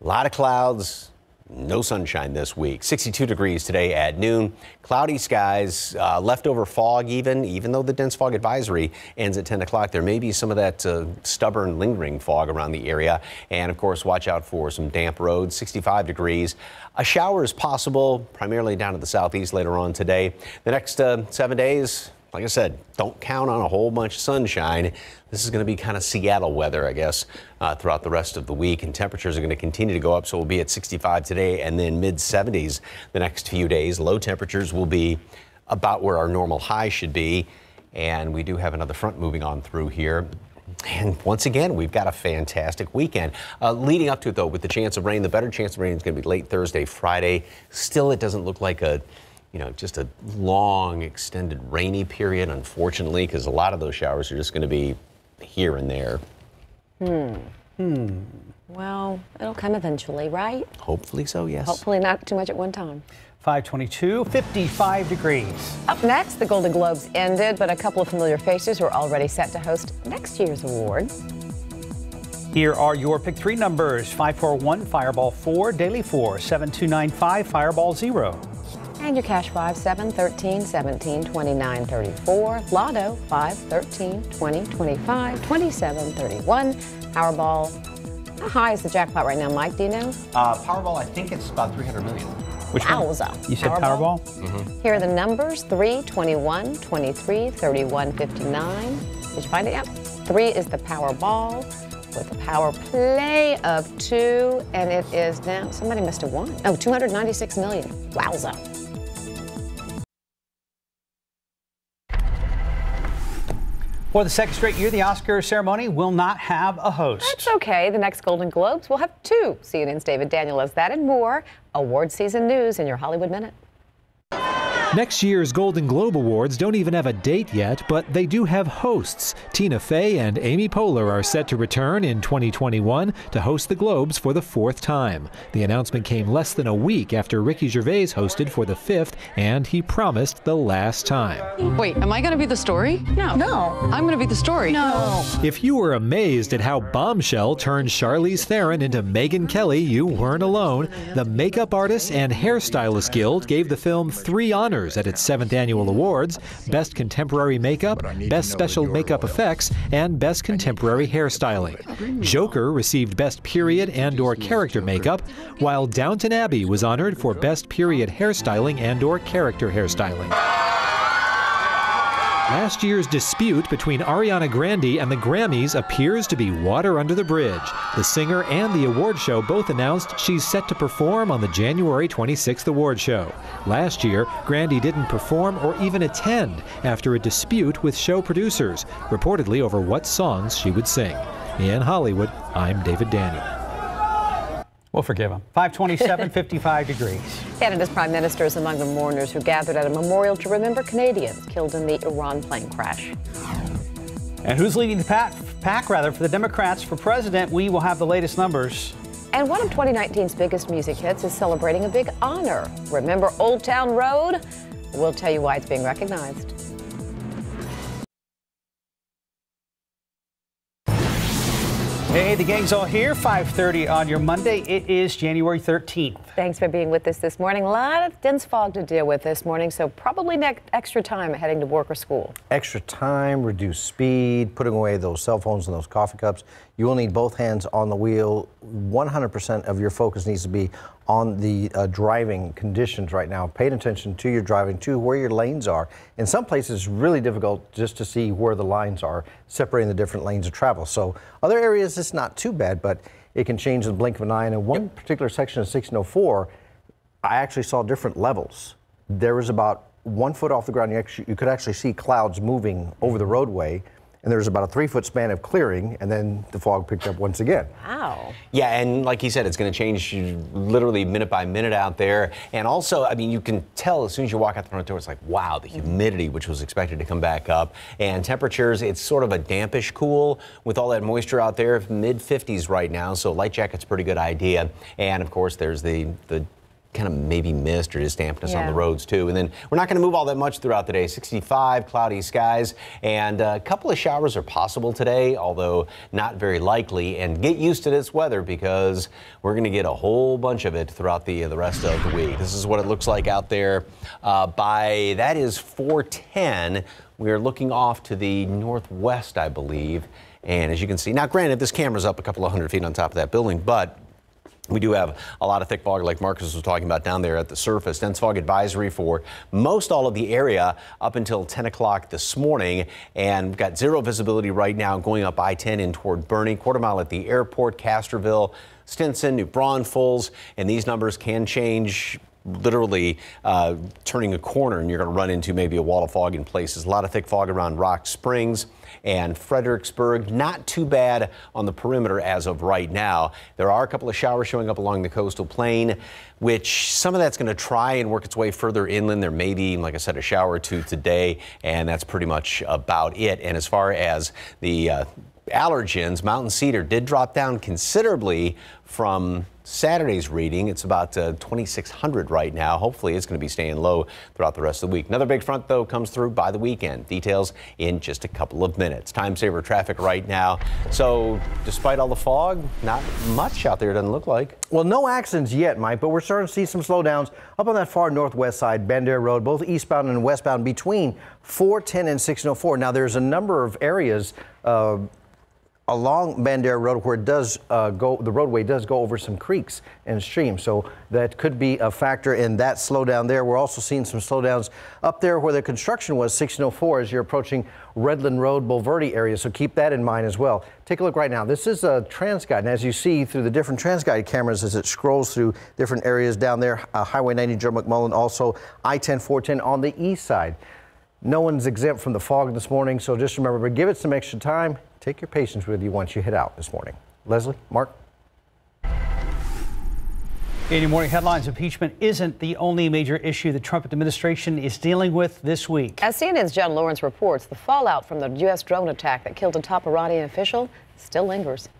[SPEAKER 5] a lot of clouds, no sunshine this week. 62 degrees today at noon. Cloudy skies, uh, leftover fog even, even though the dense fog advisory ends at 10 o'clock. There may be some of that uh, stubborn lingering fog around the area. And of course, watch out for some damp roads, 65 degrees. A shower is possible, primarily down to the southeast later on today. The next uh, seven days, like I said, don't count on a whole bunch of sunshine. This is going to be kind of Seattle weather, I guess, uh, throughout the rest of the week. And temperatures are going to continue to go up. So we'll be at 65 today and then mid 70s the next few days. Low temperatures will be about where our normal high should be. And we do have another front moving on through here. And once again, we've got a fantastic weekend. Uh, leading up to it, though, with the chance of rain, the better chance of rain is going to be late Thursday, Friday. Still, it doesn't look like a you know, just a long, extended rainy period, unfortunately, because a lot of those showers are just going to be here and there.
[SPEAKER 4] Hmm.
[SPEAKER 2] Hmm.
[SPEAKER 4] Well, it'll come eventually, right?
[SPEAKER 5] Hopefully so, yes.
[SPEAKER 4] Hopefully not too much at one time.
[SPEAKER 2] 522, 55 degrees.
[SPEAKER 4] Up next, the Golden Globes ended, but a couple of familiar faces were already set to host next year's awards.
[SPEAKER 2] Here are your pick three numbers 541 Fireball 4, Daily 4, 7295 Fireball 0.
[SPEAKER 4] And your cash 5, 7, 13, 17, 29, 34. Lotto 5, 13, 20, 25, 27, 31. Powerball. How high is the jackpot right now, Mike? Do you know?
[SPEAKER 5] Uh, Powerball, I think it's about 300 million.
[SPEAKER 2] Which
[SPEAKER 4] Wowza.
[SPEAKER 2] You said Powerball?
[SPEAKER 5] Mm-hmm.
[SPEAKER 4] Here are the numbers 3, 21, 23, 31, 59. Did you find it? Yep. 3 is the Powerball with a power play of 2, and it is now, somebody must have won. Oh, 296 million. Wowza.
[SPEAKER 2] For the second straight year, the Oscar ceremony will not have a host.
[SPEAKER 4] That's okay. The next Golden Globes will have two. CNN's David Daniel has that and more. Award season news in your Hollywood Minute.
[SPEAKER 26] Next year's Golden Globe Awards don't even have a date yet, but they do have hosts. Tina Fey and Amy Poehler are set to return in 2021 to host the Globes for the fourth time. The announcement came less than a week after Ricky Gervais hosted for the fifth, and he promised the last time.
[SPEAKER 27] Wait, am I going to be the story? No. No. I'm going to be the story. No.
[SPEAKER 26] If you were amazed at how Bombshell turned Charlize Theron into Megyn Kelly, you weren't alone. The Makeup Artists and Hairstylist Guild gave the film three honors
[SPEAKER 28] honors at its seventh annual awards Best Contemporary Makeup, Best Special Makeup Effects, and Best Contemporary Hairstyling. Joker received Best Period and or Character Makeup, while Downton Abbey was honored for Best Period Hairstyling and or Character Hairstyling. Last year's dispute between Ariana Grande and the Grammys appears to be water under the bridge. The singer and the award show both announced she's set to perform on the January 26th award show. Last year, Grande didn't perform or even attend after a dispute with show producers, reportedly over what songs she would sing. In Hollywood, I'm David Daniel.
[SPEAKER 2] We'll forgive him. 527, (laughs) 55 degrees.
[SPEAKER 4] Canada's prime minister is among the mourners who gathered at a memorial to remember Canadians killed in the Iran plane crash.
[SPEAKER 2] And who's leading the pack, pack rather for the Democrats for president? We will have the latest numbers.
[SPEAKER 4] And one of 2019's biggest music hits is celebrating a big honor. Remember Old Town Road? We'll tell you why it's being recognized.
[SPEAKER 2] Hey, the gang's all here. 5:30 on your Monday. It is January 13th.
[SPEAKER 4] Thanks for being with us this morning. A lot of dense fog to deal with this morning, so probably extra time heading to work or school.
[SPEAKER 6] Extra time, reduce speed, putting away those cell phones and those coffee cups. You will need both hands on the wheel. 100% of your focus needs to be on the uh, driving conditions right now. Paying attention to your driving, to where your lanes are. In some places, it's really difficult just to see where the lines are, separating the different lanes of travel. So other areas, it's not too bad, but it can change in the blink of an eye. And in one yep. particular section of 1604, I actually saw different levels. There was about one foot off the ground. You, actually, you could actually see clouds moving over the roadway and there was about a three foot span of clearing, and then the fog picked up once again.
[SPEAKER 4] Wow.
[SPEAKER 5] Yeah, and like he said, it's going to change literally minute by minute out there. And also, I mean, you can tell as soon as you walk out the front door, it's like, wow, the mm-hmm. humidity, which was expected to come back up. And temperatures, it's sort of a dampish cool with all that moisture out there, mid 50s right now. So light jacket's a pretty good idea. And of course, there's the, the kind of maybe mist or just dampness yeah. on the roads too. And then we're not going to move all that much throughout the day. 65, cloudy skies, and a couple of showers are possible today, although not very likely. And get used to this weather because we're going to get a whole bunch of it throughout the the rest of the week. This is what it looks like out there. Uh, by that is 410. We are looking off to the northwest, I believe. And as you can see, now granted, this camera's up a couple of hundred feet on top of that building, but we do have a lot of thick fog, like Marcus was talking about down there at the surface. Dense fog advisory for most all of the area up until 10 o'clock this morning. And we've got zero visibility right now going up I 10 in toward Boerne, quarter mile at the airport, Castroville, Stinson, New Braunfels. And these numbers can change literally uh, turning a corner and you're going to run into maybe a wall of fog in places. A lot of thick fog around Rock Springs and Fredericksburg. Not too bad on the perimeter as of right now. There are a couple of showers showing up along the coastal plain, which some of that's going to try and work its way further inland. There may be, like I said, a shower or two today, and that's pretty much about it. And as far as the uh, allergens, mountain cedar did drop down considerably from Saturday's reading. It's about uh, 2,600 right now. Hopefully, it's going to be staying low throughout the rest of the week. Another big front, though, comes through by the weekend. Details in just a couple of minutes. Time saver traffic right now. So, despite all the fog, not much out there, doesn't look like.
[SPEAKER 6] Well, no accidents yet, Mike, but we're starting to see some slowdowns up on that far northwest side, Bandera Road, both eastbound and westbound between 410 and 604. Now, there's a number of areas. Uh, along Bandera Road where does uh, go, the roadway does go over some creeks and streams. So that could be a factor in that slowdown there. We're also seeing some slowdowns up there where the construction was 1604 as you're approaching Redland Road, Bulverde area. So keep that in mind as well. Take a look right now. This is a TransGuide. And as you see through the different TransGuide cameras as it scrolls through different areas down there, uh, Highway 90 Joe McMullen, also I-10, 410 on the east side. No one's exempt from the fog this morning, so just remember, but give it some extra time Take your patience with you once you head out this morning. Leslie, Mark.
[SPEAKER 2] In your morning headlines, impeachment isn't the only major issue the Trump administration is dealing with this week.
[SPEAKER 4] As CNN's John Lawrence reports, the fallout from the U.S. drone attack that killed a top Iranian official still lingers.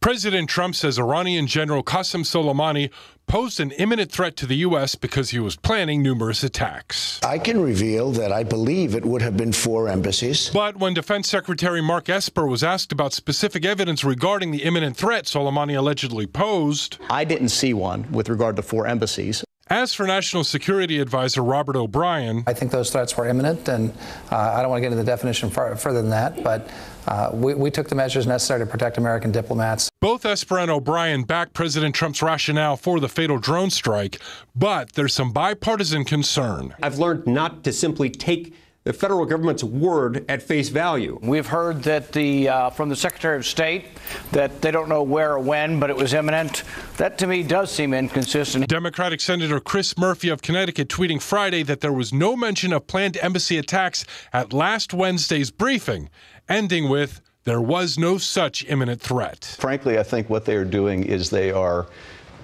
[SPEAKER 29] President Trump says Iranian General Qasem Soleimani posed an imminent threat to the U.S. because he was planning numerous attacks.
[SPEAKER 30] I can reveal that I believe it would have been four embassies.
[SPEAKER 29] But when Defense Secretary Mark Esper was asked about specific evidence regarding the imminent threat Soleimani allegedly posed,
[SPEAKER 31] I didn't see one with regard to four embassies.
[SPEAKER 29] As for National Security Advisor Robert O'Brien,
[SPEAKER 32] I think those threats were imminent, and uh, I don't want to get into the definition far, further than that, but uh, we, we took the measures necessary to protect American diplomats.
[SPEAKER 29] Both Esper and O'Brien backed President Trump's rationale for the fatal drone strike, but there's some bipartisan concern.
[SPEAKER 33] I've learned not to simply take the federal government's word at face value.
[SPEAKER 34] We've heard that the uh, from the Secretary of State that they don't know where or when, but it was imminent. That to me does seem inconsistent.
[SPEAKER 29] Democratic Senator Chris Murphy of Connecticut tweeting Friday that there was no mention of planned embassy attacks at last Wednesday's briefing, ending with there was no such imminent threat.
[SPEAKER 11] Frankly, I think what they are doing is they are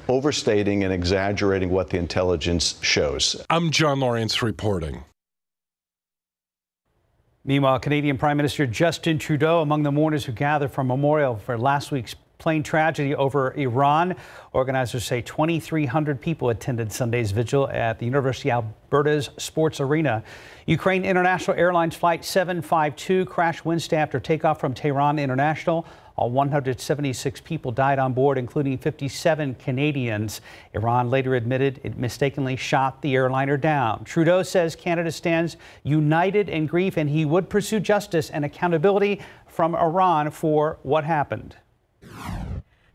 [SPEAKER 11] overstating and exaggerating what the intelligence shows.
[SPEAKER 29] I'm John Lawrence reporting.
[SPEAKER 2] Meanwhile, Canadian Prime Minister Justin Trudeau among the mourners who gathered for memorial for last week's plane tragedy over Iran. Organizers say 2,300 people attended Sunday's vigil at the University of Alberta's Sports Arena. Ukraine International Airlines Flight 752 crashed Wednesday after takeoff from Tehran International. Uh, All 176 people died on board, including 57 Canadians. Iran later admitted it mistakenly shot the airliner down. Trudeau says Canada stands united in grief and he would pursue justice and accountability from Iran for what happened.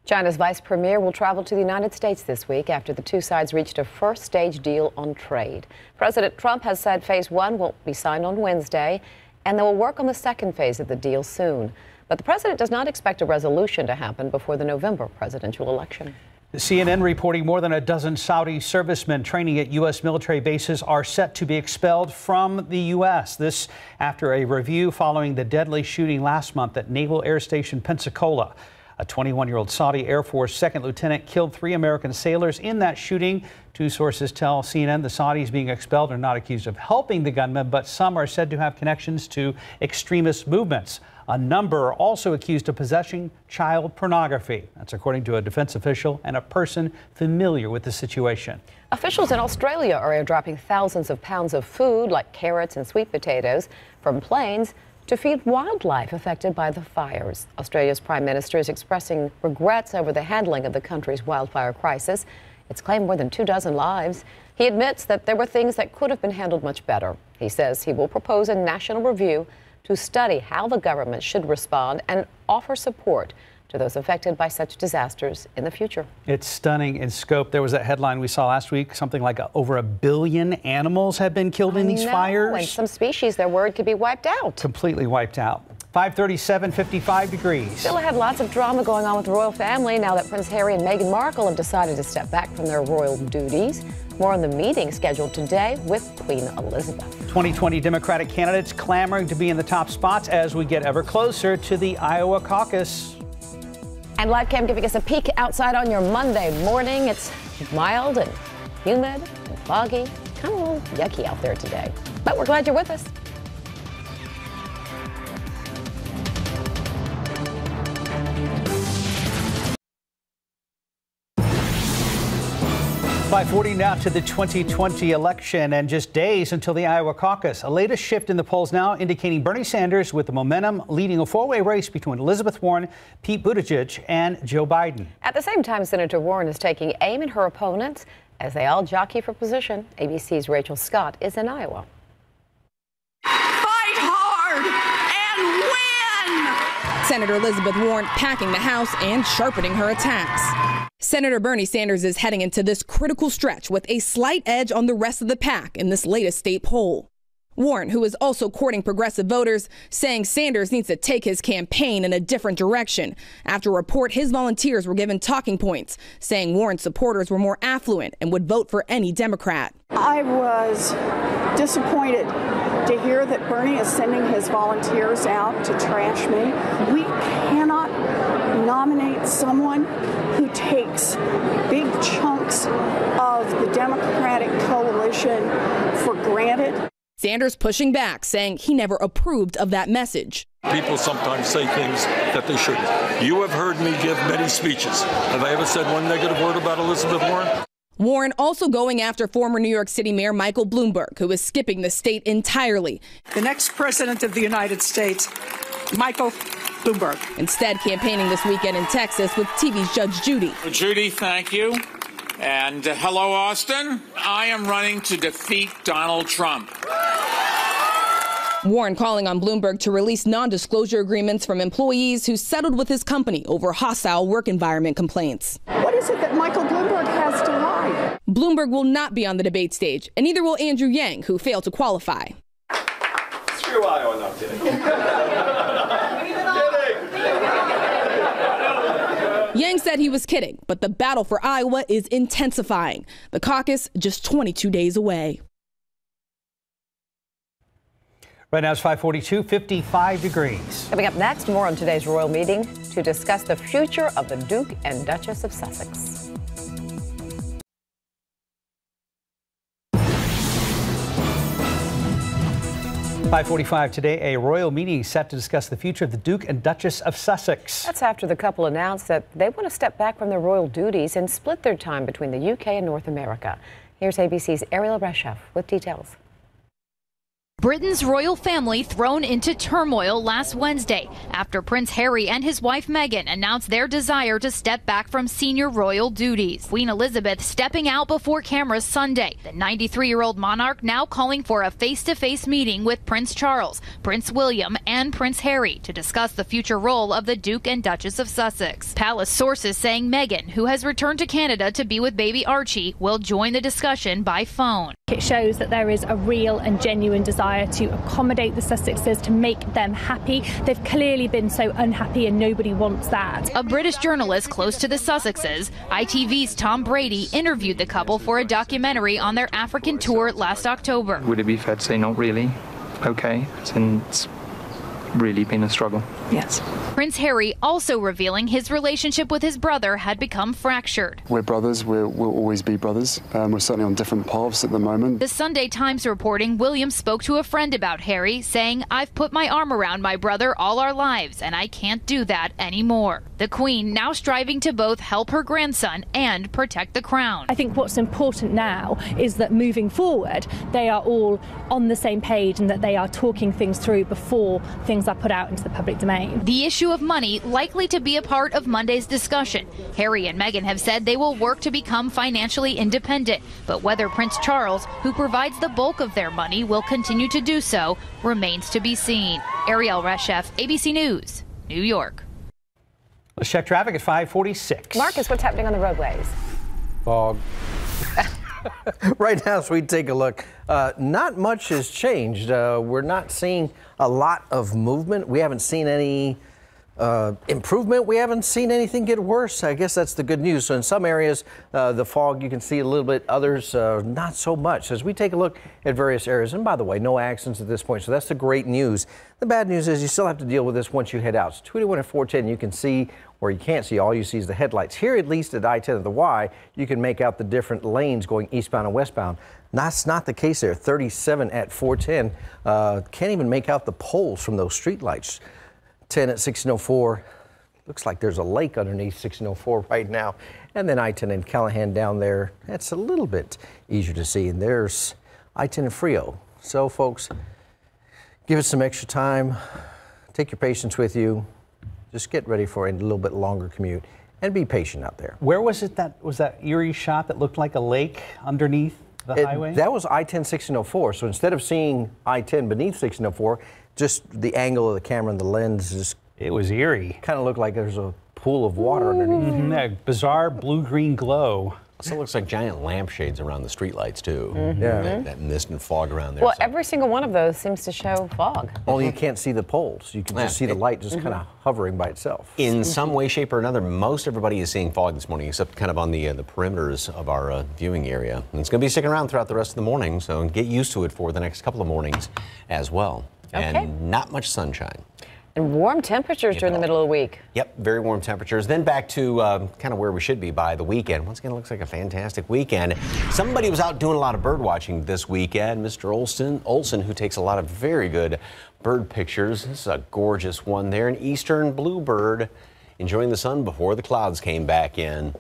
[SPEAKER 4] China's vice premier will travel to the United States this week after the two sides reached a first stage deal on trade. President Trump has said phase one will be signed on Wednesday, and they will work on the second phase of the deal soon. But the president does not expect a resolution to happen before the November presidential election.
[SPEAKER 2] CNN reporting more than a dozen Saudi servicemen training at U.S. military bases are set to be expelled from the U.S. This after a review following the deadly shooting last month at Naval Air Station Pensacola. A 21 year old Saudi Air Force second lieutenant killed three American sailors in that shooting. Two sources tell CNN the Saudis being expelled are not accused of helping the gunman, but some are said to have connections to extremist movements. A number are also accused of possessing child pornography. That's according to a defense official and a person familiar with the situation.
[SPEAKER 4] Officials in Australia are airdropping thousands of pounds of food, like carrots and sweet potatoes, from planes to feed wildlife affected by the fires. Australia's Prime Minister is expressing regrets over the handling of the country's wildfire crisis. It's claimed more than two dozen lives. He admits that there were things that could have been handled much better. He says he will propose a national review to study how the government should respond and offer support to those affected by such disasters in the future.
[SPEAKER 2] It's stunning in scope. There was that headline we saw last week something like a, over a billion animals have been killed in these
[SPEAKER 4] no,
[SPEAKER 2] fires.
[SPEAKER 4] And some species, their word could be wiped out.
[SPEAKER 2] Completely wiped out. 537, 55 degrees.
[SPEAKER 4] Still had lots of drama going on with the royal family now that Prince Harry and Meghan Markle have decided to step back from their royal duties. More on the meeting scheduled today with Queen Elizabeth.
[SPEAKER 2] 2020 Democratic candidates clamoring to be in the top spots as we get ever closer to the Iowa caucus.
[SPEAKER 4] And live cam giving us a peek outside on your Monday morning. It's mild and humid and foggy, kind of a little yucky out there today. But we're glad you're with us.
[SPEAKER 2] 540 now to the 2020 election and just days until the Iowa caucus. A latest shift in the polls now indicating Bernie Sanders with the momentum leading a four-way race between Elizabeth Warren, Pete Buttigieg, and Joe Biden.
[SPEAKER 4] At the same time, Senator Warren is taking aim at her opponents as they all jockey for position. ABC's Rachel Scott is in Iowa.
[SPEAKER 35] Fight hard and win! Senator Elizabeth Warren packing the House and sharpening her attacks. Senator Bernie Sanders is heading into this critical stretch with a slight edge on the rest of the pack in this latest state poll. Warren, who is also courting progressive voters, saying Sanders needs to take his campaign in a different direction after a report his volunteers were given talking points, saying Warren's supporters were more affluent and would vote for any Democrat.
[SPEAKER 18] I was disappointed to hear that Bernie is sending his volunteers out to trash me. We cannot nominate someone who takes big chunks of the Democratic coalition for granted.
[SPEAKER 35] Sanders pushing back, saying he never approved of that message.
[SPEAKER 36] People sometimes say things that they shouldn't. You have heard me give many speeches. Have I ever said one negative word about Elizabeth Warren?
[SPEAKER 35] Warren also going after former New York City Mayor Michael Bloomberg, who is skipping the state entirely.
[SPEAKER 18] The next president of the United States, Michael Bloomberg.
[SPEAKER 35] Instead, campaigning this weekend in Texas with TV's Judge Judy.
[SPEAKER 36] Judy, thank you.
[SPEAKER 37] And uh, hello, Austin. I am running to defeat Donald Trump.
[SPEAKER 35] Warren calling on Bloomberg to release non disclosure agreements from employees who settled with his company over hostile work environment complaints.
[SPEAKER 38] What is it that Michael Bloomberg has to hide?
[SPEAKER 35] Bloomberg will not be on the debate stage, and neither will Andrew Yang, who failed to qualify.
[SPEAKER 39] Screw Iowa, no, I'm kidding.
[SPEAKER 35] Yang said he was kidding, but the battle for Iowa is intensifying. The caucus just 22 days away.
[SPEAKER 2] Right now it's 542, 55 degrees.
[SPEAKER 4] Coming up next, more on today's royal meeting to discuss the future of the Duke and Duchess of Sussex.
[SPEAKER 2] Five forty-five today, a royal meeting set to discuss the future of the Duke and Duchess of Sussex.
[SPEAKER 4] That's after the couple announced that they want to step back from their royal duties and split their time between the UK and North America. Here's ABC's Ariel Reshef with details.
[SPEAKER 40] Britain's royal family thrown into turmoil last Wednesday after Prince Harry and his wife Meghan announced their desire to step back from senior royal duties. Queen Elizabeth stepping out before cameras Sunday. The 93 year old monarch now calling for a face to face meeting with Prince Charles, Prince William, and Prince Harry to discuss the future role of the Duke and Duchess of Sussex. Palace sources saying Meghan, who has returned to Canada to be with baby Archie, will join the discussion by phone.
[SPEAKER 41] It shows that there is a real and genuine desire to accommodate the Sussexes, to make them happy. They've clearly been so unhappy and nobody wants that.
[SPEAKER 40] A British journalist close to the Sussexes, ITV's Tom Bradby, interviewed the couple for a documentary on their African tour last October.
[SPEAKER 42] Would it be fair to say not really? Okay, since really been a struggle.
[SPEAKER 41] Yes.
[SPEAKER 40] Prince Harry also revealing his relationship with his brother had become fractured.
[SPEAKER 43] We're brothers, we're, we'll always be brothers. Um, we're certainly on different paths at the moment.
[SPEAKER 40] The Sunday Times reporting William spoke to a friend about Harry, saying, I've put my arm around my brother all our lives, and I can't do that anymore. The Queen now striving to both help her grandson and protect the crown.
[SPEAKER 41] I think what's important now is that moving forward, they are all on the same page and that they are talking things through before things are put out into the public domain.
[SPEAKER 40] The issue of money likely to be a part of Monday's discussion. Harry and Meghan have said they will work to become financially independent, but whether Prince Charles, who provides the bulk of their money, will continue to do so remains to be seen. Ariel Reshef, ABC News, New York.
[SPEAKER 2] Let's check traffic at 546.
[SPEAKER 4] Marcus, what's happening on the roadways?
[SPEAKER 6] Fog. (laughs) (laughs) right now, as we take a look, uh, not much has changed. Uh, we're not seeing a lot of movement. We haven't seen any uh, improvement. We haven't seen anything get worse. I guess that's the good news. So in some areas, uh, the fog you can see a little bit. Others, uh, not so much. As we take a look at various areas, and by the way, no accidents at this point. So that's the great news. The bad news is you still have to deal with this once you head out. So 21 and 410, you can see where you can't see. All you see is the headlights. Here, at least at I-10 and the Y, you can make out the different lanes going eastbound and westbound. That's not the case there. 37 at 410. Uh, can't even make out the poles from those streetlights. 10 at 1604. Looks like there's a lake underneath 1604 right now. And then I-10 and Callahan down there. That's a little bit easier to see. And there's I-10 and Frio. So, folks, give it some extra time. Take your patience with you. Just get ready for a little bit longer commute and be patient out there.
[SPEAKER 2] Where was it that was that eerie shot that looked like a lake underneath the
[SPEAKER 6] It-
[SPEAKER 2] highway?
[SPEAKER 6] That was I-10 1604. So instead of seeing I-10 beneath 1604, just the angle of the camera and the lens just
[SPEAKER 2] it was eerie.
[SPEAKER 6] Kind of looked like there's a pool of water underneath.
[SPEAKER 2] Mhm, that bizarre blue-green glow.
[SPEAKER 5] Also looks like giant lampshades around the streetlights too.
[SPEAKER 4] Mhm.
[SPEAKER 6] Yeah.
[SPEAKER 5] That, that mist and fog around there.
[SPEAKER 4] Well, every single one of those seems to show fog.
[SPEAKER 6] Only you can't see the poles. You can
[SPEAKER 5] Yeah,
[SPEAKER 6] just see the light just
[SPEAKER 4] Mhm.
[SPEAKER 6] kind of hovering by itself.
[SPEAKER 5] In some way, shape, or another, most everybody is seeing fog this morning, except kind of on the uh, the perimeters of our uh, viewing area. And it's going to be sticking around throughout the rest of the morning, so get used to it for the next couple of mornings as well.
[SPEAKER 4] Okay.
[SPEAKER 5] And not much sunshine.
[SPEAKER 4] And warm temperatures during the middle of the week.
[SPEAKER 5] Yep, very warm temperatures. Then back to um, kind of where we should be by the weekend. Once again, it looks like a fantastic weekend. Somebody was out doing a lot of bird watching this weekend. Mr. Olson, Olson, who takes a lot of very good bird pictures. This is a gorgeous one there. An eastern bluebird enjoying the sun before the clouds came back in.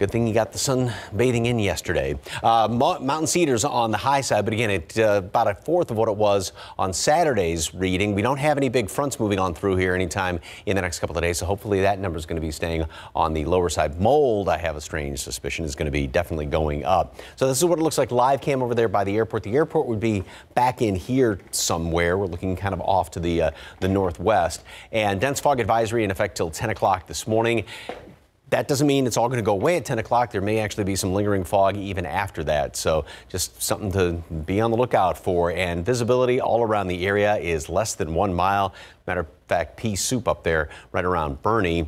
[SPEAKER 5] Good thing you got the sun bathing in yesterday. Uh, Mountain Cedars on the high side, but again, it uh, about a fourth of what it was on Saturday's reading. We don't have any big fronts moving on through here anytime in the next couple of days, so hopefully that number is going to be staying on the lower side. Mold, I have a strange suspicion, is going to be definitely going up. So this is what it looks like live cam over there by the airport. The airport would be back in here somewhere. We're looking kind of off to the uh, the northwest, and dense fog advisory in effect till 10 o'clock this morning. That doesn't mean it's all going to go away at 10 o'clock. There may actually be some lingering fog even after that. So just something to be on the lookout for. And visibility all around the area is less than one mile. Matter of fact, pea soup up there right around Boerne.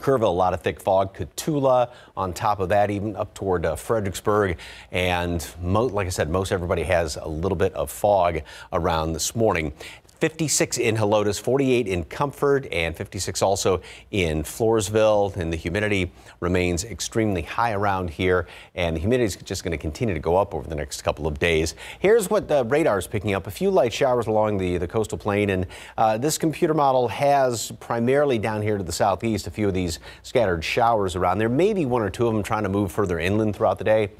[SPEAKER 5] Kerrville, a lot of thick fog. Cotulla, on top of that, even up toward uh, Fredericksburg. And like I said, most everybody has a little bit of fog around this morning. 56 in Helotes, 48 in Comfort, and 56 also in Floresville. And the humidity remains extremely high around here, and the humidity is just going to continue to go up over the next couple of days. Here's what the radar is picking up: a few light showers along the the coastal plain, and uh, this computer model has primarily down here to the southeast a few of these scattered showers around. There may be one or two of them trying to move further inland throughout the day.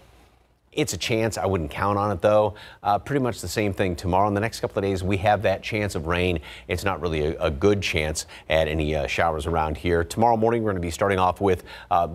[SPEAKER 5] It's a chance. I wouldn't count on it, though. Uh, pretty much the same thing tomorrow. In the next couple of days, we have that chance of rain. It's not really a, a good chance at any uh, showers around here. Tomorrow morning, we're going to be starting off with uh,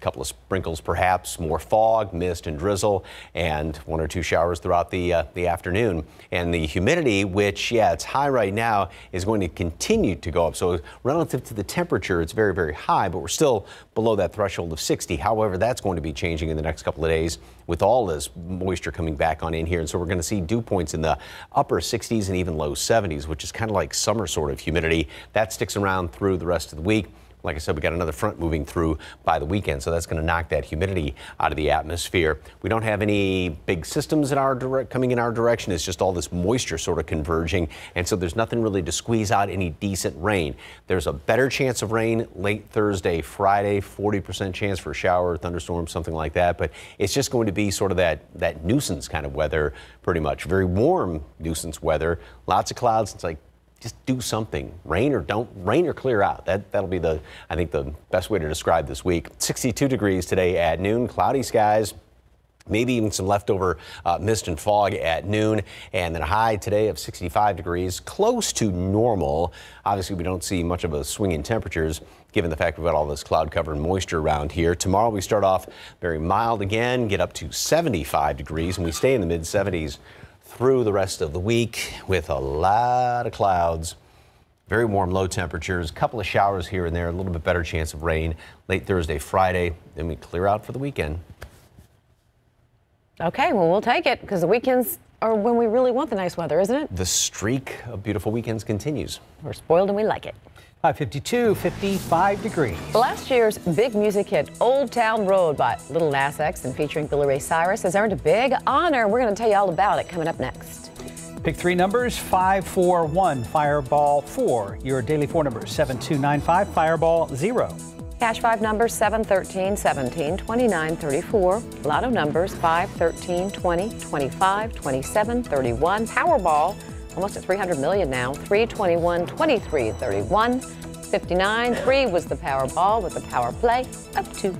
[SPEAKER 5] more couple of sprinkles perhaps, more fog, mist and drizzle, and one or two showers throughout the, uh, the afternoon. And the humidity, which, yeah, it's high right now, is going to continue to go up. So relative to the temperature, it's very, very high, but we're still below that threshold of 60. However, that's going to be changing in the next couple of days with all this moisture coming back on in here. And so we're going to see dew points in the upper 60s and even low 70s, which is kind of like summer sort of humidity. That sticks around through the rest of the week. Like I said, we got another front moving through by the weekend, so that's going to knock that humidity out of the atmosphere. We don't have any big systems in our direct, coming in our direction. It's just all this moisture sort of converging, and so there's nothing really to squeeze out any decent rain. There's a better chance of rain late Thursday, Friday, 40% chance for a shower, thunderstorm, something like that. But it's just going to be sort of that that nuisance kind of weather, pretty much. Very warm nuisance weather. Lots of clouds. It's like just do something. Rain or don't rain or clear out. That that'll be the I think the best way to describe this week. 62 degrees today at noon. Cloudy skies. Maybe even some leftover uh, mist and fog at noon, and then a high today of 65 degrees, close to normal. Obviously, we don't see much of a swing in temperatures given the fact we've got all this cloud cover and moisture around here. Tomorrow we start off very mild again, get up to 75 degrees, and we stay in the mid 70s through the rest of the week with a lot of clouds. Very warm, low temperatures, a couple of showers here and there, a little bit better chance of rain late Thursday, Friday. Then we clear out for the weekend.
[SPEAKER 4] Okay, well, we'll take it because the weekends are when we really want the nice weather, isn't it?
[SPEAKER 5] The streak of beautiful weekends continues.
[SPEAKER 4] We're spoiled and we like it.
[SPEAKER 2] 52, 55 degrees.
[SPEAKER 4] Last year's big music hit, Old Town Road by Lil Nas X and featuring Billy Ray Cyrus has earned a big honor. We're going to tell you all about it coming up next.
[SPEAKER 2] Pick three numbers, 541, Fireball 4. Your daily four numbers, 7295, Fireball 0.
[SPEAKER 4] Cash 5 numbers 7, 13, 17, 29, 34. Lotto numbers 5, 13, 20, 25, 27, 31. Powerball almost at 300 million now. 321, 23, 31, 59. 3 was the power ball with the power play of 2.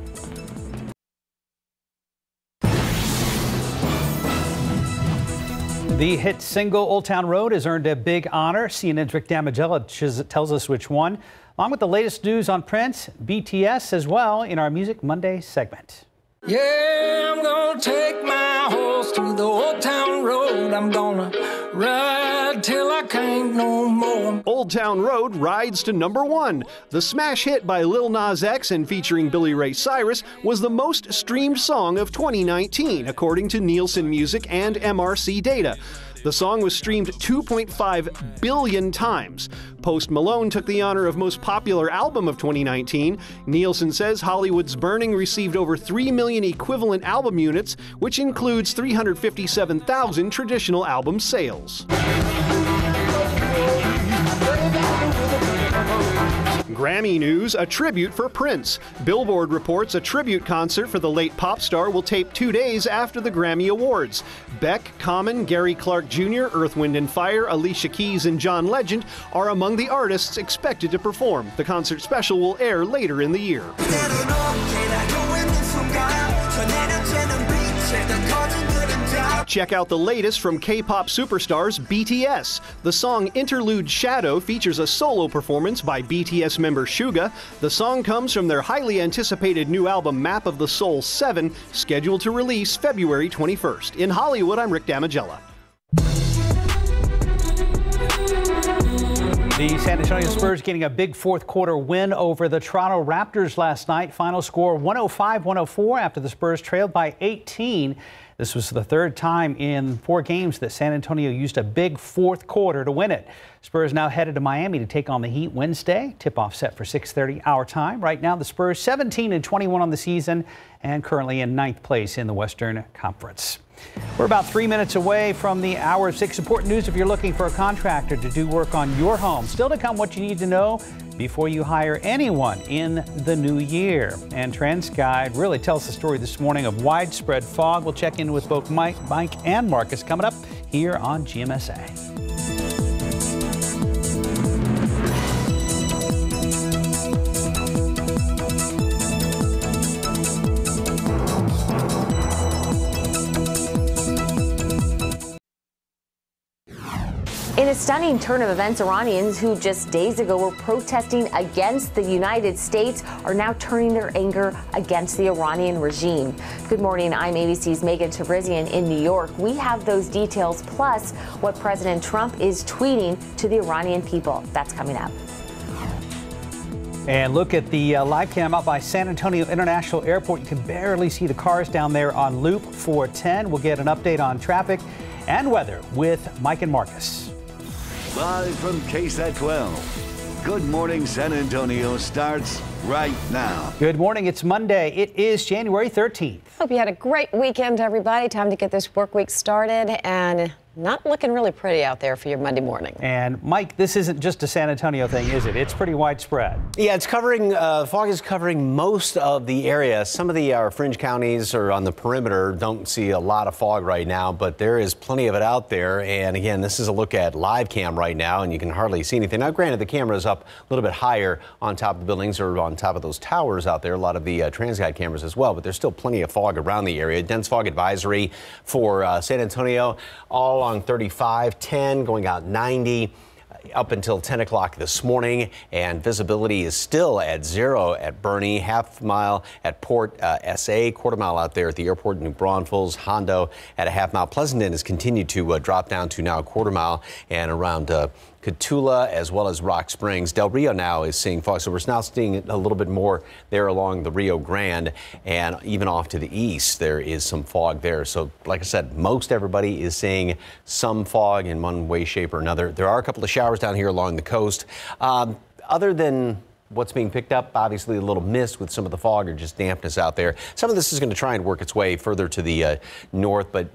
[SPEAKER 2] The hit single Old Town Road has earned a big honor. CNN's Rick Damigella tells us which one, along with the latest news on Prince, BTS as well in our Music Monday segment.
[SPEAKER 44] Yeah, I'm gonna take my horse to the old town road. I'm gonna ride till I can't no more.
[SPEAKER 45] Old Town Road rides to number one. The smash hit by Lil Nas X and featuring Billy Ray Cyrus was the most streamed song of 2019, according to Nielsen Music and MRC data. The song was streamed 2.5 billion times. Post Malone took the honor of Most Popular Album of 2019. Nielsen says Hollywood's Burning received over 3 million equivalent album units, which includes 357,000 traditional album sales. Grammy news, a tribute for Prince. Billboard reports a tribute concert for the late pop star will tape two days after the Grammy Awards. Beck, Common, Gary Clark Jr., Earth, Wind & Fire, Alicia Keys, and John Legend are among the artists expected to perform. The concert special will air later in the year. Check out the latest from K pop superstars BTS. The song Interlude Shadow features a solo performance by BTS member Suga. The song comes from their highly anticipated new album Map of the Soul 7, scheduled to release February 21st. In Hollywood, I'm Rick Damigella.
[SPEAKER 2] The San Antonio Spurs getting a big fourth quarter win over the Toronto Raptors last night. Final score 105 104 after the Spurs trailed by 18. This was the third time in four games that San Antonio used a big fourth quarter to win it. Spurs now headed to Miami to take on the Heat Wednesday. Tip off set for 6:30 our time. Right now, the Spurs 17 and 21 on the season and currently in ninth place in the Western Conference. We're about three minutes away from the hour of six. Important news if you're looking for a contractor to do work on your home. Still to come, what you need to know before you hire anyone in the new year. And TransGuide really tells the story this morning of widespread fog. We'll check in with both Mike, Mike and Marcus coming up here on GMSA.
[SPEAKER 46] In a stunning turn of events, Iranians who just days ago were protesting against the United States are now turning their anger against the Iranian regime. Good morning. I'm ABC's Megan Tevrizian in New York. We have those details plus what President Trump is tweeting to the Iranian people. That's coming up.
[SPEAKER 2] And look at the uh, live cam out by San Antonio International Airport. You can barely see the cars down there on Loop 410. We'll get an update on traffic and weather with Mike and Marcus.
[SPEAKER 47] Live from KSAT 12. Good morning, San Antonio starts right now.
[SPEAKER 2] Good morning. It's Monday. It is January 13th.
[SPEAKER 4] Hope you had a great weekend, everybody. Time to get this work week started and not looking really pretty out there for your Monday morning.
[SPEAKER 2] And Mike, this isn't just a San Antonio thing, is it? It's pretty widespread.
[SPEAKER 5] Yeah, it's covering, uh, fog is covering most of the area. Some of the uh, fringe counties or on the perimeter don't see a lot of fog right now, but there is plenty of it out there. And again, this is a look at live cam right now, and you can hardly see anything. Now, granted, the camera is up a little bit higher on top of the buildings or on top of those towers out there, a lot of the uh, TransGuide cameras as well, but there's still plenty of fog around the area. Dense fog advisory for uh, San Antonio, all on 35, 10, going out 90 up until 10 o'clock this morning, and visibility is still at zero at Boerne, half mile at Port uh, SA, quarter mile out there at the airport in New Braunfels, Hondo at a half mile. Pleasanton has continued to uh, drop down to now a quarter mile and around uh, Cotulla as well as Rock Springs. Del Rio now is seeing fog, so we're now seeing a little bit more there along the Rio Grande and even off to the east there is some fog there. So like I said, most everybody is seeing some fog in one way, shape or another. There are a couple of showers down here along the coast. Um, other than what's being picked up. Obviously, a little mist with some of the fog or just dampness out there. Some of this is going to try and work its way further to the uh, north, but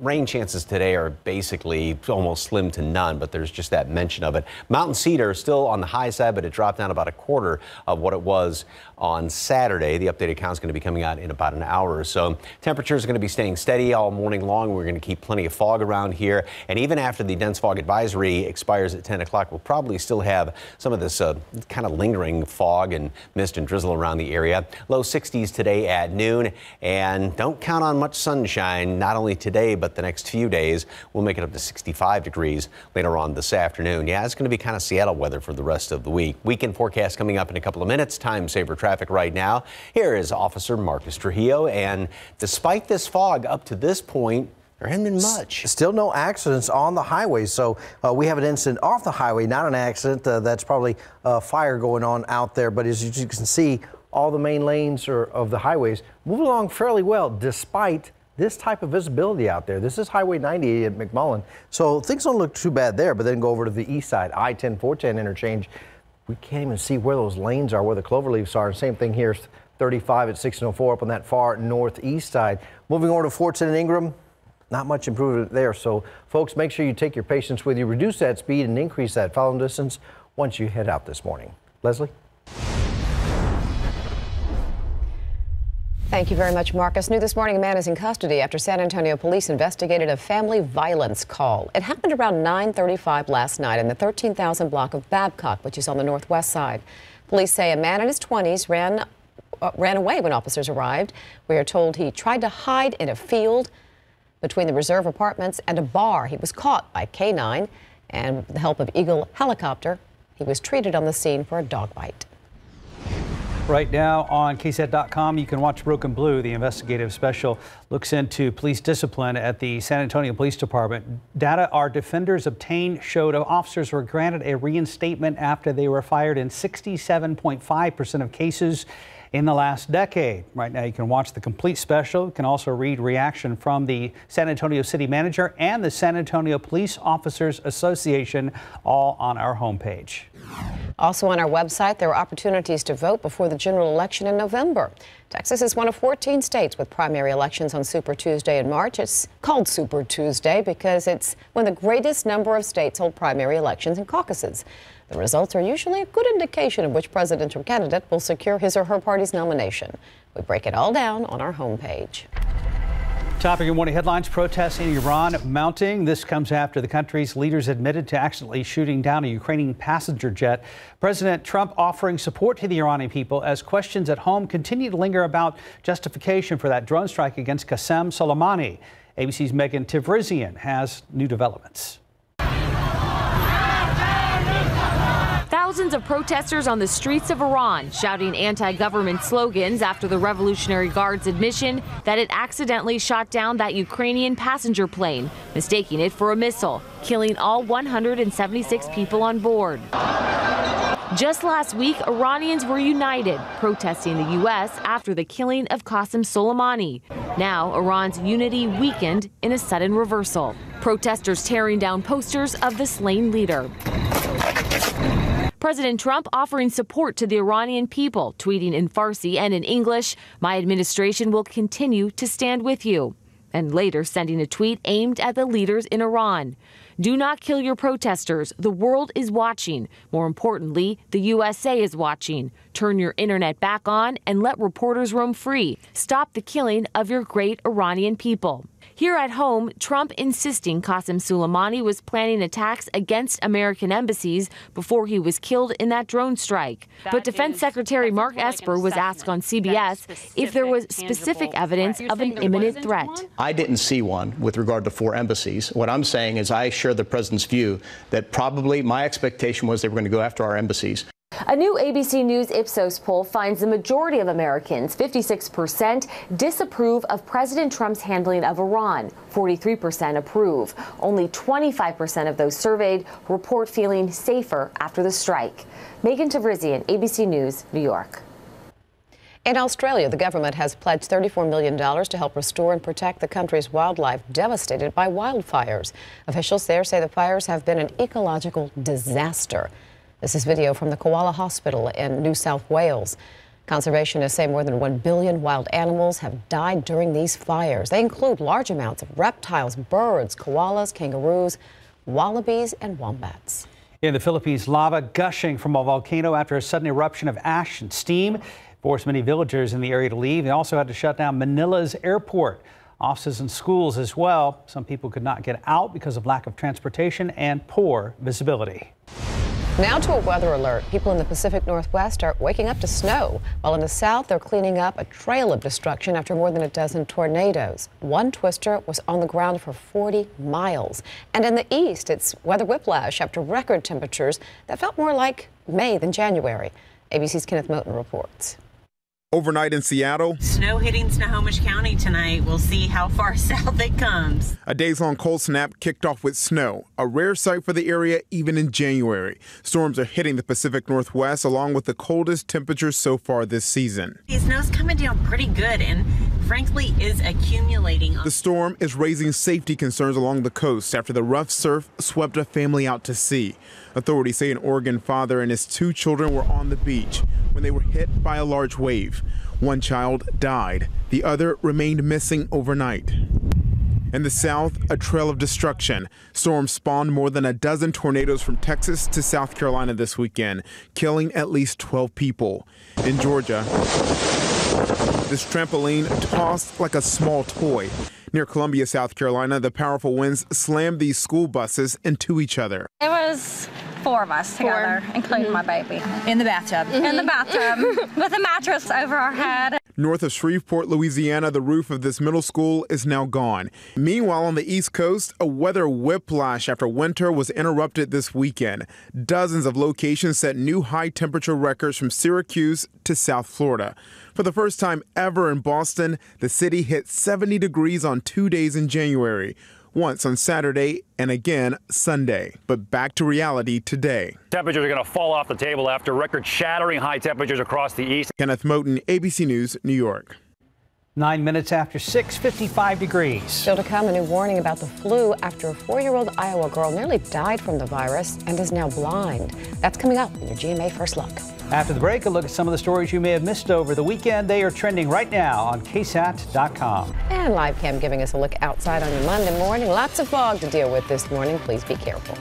[SPEAKER 5] rain chances today are basically almost slim to none, but there's just that mention of it. Mountain Cedar still on the high side, but it dropped down about a quarter of what it was on Saturday. The updated count is going to be coming out in about an hour or so. Temperatures are going to be staying steady all morning long. We're going to keep plenty of fog around here. And even after the dense fog advisory expires at 10 o'clock, we'll probably still have some of this uh, kind of lingering fog and mist and drizzle around the area. Low 60s today at noon. And don't count on much sunshine, not only today, but the next few days. We'll make it up to 65 degrees later on this afternoon. Yeah, it's going to be kind of Seattle weather for the rest of the week. Weekend forecast coming up in a couple of minutes. Time saver traffic right now. Here is Officer Marcus Trujillo. And despite this fog up to this point, there hasn't been much.
[SPEAKER 6] Still no accidents on the highway. So uh, we have an incident off the highway, not an accident. Uh, that's probably a fire going on out there. But as you can see, all the main lanes are, of the highways move along fairly well despite this type of visibility out there. This is Highway 90 at McMullen. So things don't look too bad there, but then go over to the east side, I-10, 410 interchange. We can't even see where those lanes are, where the clover leaves are. Same thing here, 35 at 1604 up on that far northeast side. Moving over to 410 and Ingram, not much improvement there. So folks, make sure you take your patience with you, reduce that speed and increase that following distance once you head out this morning. Leslie?
[SPEAKER 4] Thank you very much, Marcus. New this morning, a man is in custody after San Antonio police investigated a family violence call. It happened around 9:35 last night in the 13,000 block of Babcock, which is on the northwest side. Police say a man in his 20s ran uh, ran away when officers arrived. We are told he tried to hide in a field. between the reserve apartments and a bar. He was caught by K9 and with the help of Eagle helicopter, he was treated on the scene for a dog bite.
[SPEAKER 2] Right now on KSAT.com, you can watch Broken Blue. The investigative special looks into police discipline at the San Antonio Police Department. Data our defenders obtained showed officers were granted a reinstatement after they were fired in 67.5% of cases in the last decade. Right now, you can watch the complete special. You can also read reaction from the San Antonio City Manager and the San Antonio Police Officers Association, all on our homepage.
[SPEAKER 4] Also on our website, there are opportunities to vote before the general election in November. Texas is one of 14 states with primary elections on Super Tuesday in March. It's called Super Tuesday because it's when the greatest number of states hold primary elections and caucuses. The results are usually a good indication of which presidential candidate will secure his or her party's nomination. We break it all down on our homepage.
[SPEAKER 2] Topping your morning headlines protests in Iran mounting. This comes after the country's leaders admitted to accidentally shooting down a Ukrainian passenger jet. President Trump offering support to the Iranian people as questions at home continue to linger about justification for that drone strike against Qasem Soleimani. ABC's Megan Tevrizian has new developments.
[SPEAKER 3] Thousands of protesters on the streets of Iran shouting anti government slogans after the Revolutionary Guard's admission that it accidentally shot down that Ukrainian passenger plane, mistaking it for a missile, killing all 176 people on board. Just last week, Iranians were united, protesting the U.S. after the killing of Qasem Soleimani. Now, Iran's unity weakened in a sudden reversal. Protesters tearing down posters of the slain leader. President Trump offering support to the Iranian people, tweeting in Farsi and in English, My administration will continue to stand with you. And later sending a tweet aimed at the leaders in Iran. Do not kill your protesters. The world is watching. More importantly, the USA is watching. Turn your internet back on and let reporters roam free. Stop the killing of your great Iranian people. Here at home, Trump insisting Qasem Soleimani was planning attacks against American embassies before he was killed in that drone strike. That but Defense Secretary Mark Esper was asked on CBS if there was specific evidence of an imminent threat.
[SPEAKER 31] I didn't see one with regard to four embassies. What I'm saying is I share the president's view that probably my expectation was they were going to go after our embassies.
[SPEAKER 48] A new ABC News Ipsos poll finds the majority of Americans, 56%, disapprove of President Trump's handling of Iran. 43% approve. Only 25% of those surveyed report feeling safer after the strike. Megan Tevrizian, ABC News, New York.
[SPEAKER 4] In Australia, the government has pledged $34 million to help restore and protect the country's wildlife devastated by wildfires. Officials there say the fires have been an ecological disaster. This is video from the Koala Hospital in New South Wales. Conservationists say more than 1 billion wild animals have died during these fires. They include large amounts of reptiles, birds, koalas, kangaroos, wallabies, and wombats.
[SPEAKER 2] In the Philippines, lava gushing from a volcano after a sudden eruption of ash and steam forced many villagers in the area to leave. They also had to shut down Manila's airport. Offices and schools as well. Some people could not get out because of lack of transportation and poor visibility.
[SPEAKER 4] Now to a weather alert. People in the Pacific Northwest are waking up to snow, while in the south they're cleaning up a trail of destruction after more than a dozen tornadoes. One twister was on the ground for 40 miles. And in the east, it's weather whiplash after record temperatures that felt more like May than January. ABC's Kenneth Moton reports.
[SPEAKER 49] Overnight in Seattle,
[SPEAKER 50] snow hitting Snohomish County tonight. We'll see how far (laughs) south it comes.
[SPEAKER 49] A days long cold snap kicked off with snow, a rare sight for the area even in January. Storms are hitting the Pacific Northwest along with the coldest temperatures so far this season.
[SPEAKER 50] The snow's coming down pretty good and frankly is accumulating.
[SPEAKER 49] The storm is raising safety concerns along the coast after the rough surf swept a family out to sea. Authorities say an Oregon father and his two children were on the beach when they were hit by a large wave. One child died, the other remained missing overnight. In the south, a trail of destruction. Storms spawned more than a dozen tornadoes from Texas to South Carolina this weekend, killing at least 12 people. In Georgia, this trampoline tossed like a small toy. Near Columbia, South Carolina, the powerful winds slammed these school buses into each other.
[SPEAKER 51] It was four of us together, including mm -hmm. my baby.
[SPEAKER 52] In the bathtub.
[SPEAKER 51] Mm -hmm. In the bathtub (laughs) with a mattress over our head.
[SPEAKER 49] North of Shreveport, Louisiana, the roof of this middle school is now gone. Meanwhile, on the East Coast, a weather whiplash after winter was interrupted this weekend. Dozens of locations set new high temperature records from Syracuse to South Florida. For the first time ever in Boston, the city hit 70 degrees on two days in January once on Saturday and again Sunday. But back to reality today.
[SPEAKER 53] Temperatures are going to fall off the table after record shattering high temperatures across the east.
[SPEAKER 49] Kenneth Moton, ABC News, New York.
[SPEAKER 2] Nine minutes after 6, 55 degrees.
[SPEAKER 4] Still to come, a new warning about the flu after a four year old Iowa girl nearly died from the virus and is now blind. That's coming up in your GMA First Look.
[SPEAKER 2] After the break, a look at some of the stories you may have missed over the weekend. They are trending right now on KSAT.com.
[SPEAKER 4] And live cam giving us a look outside on your Monday morning. Lots of fog to deal with this morning. Please be careful.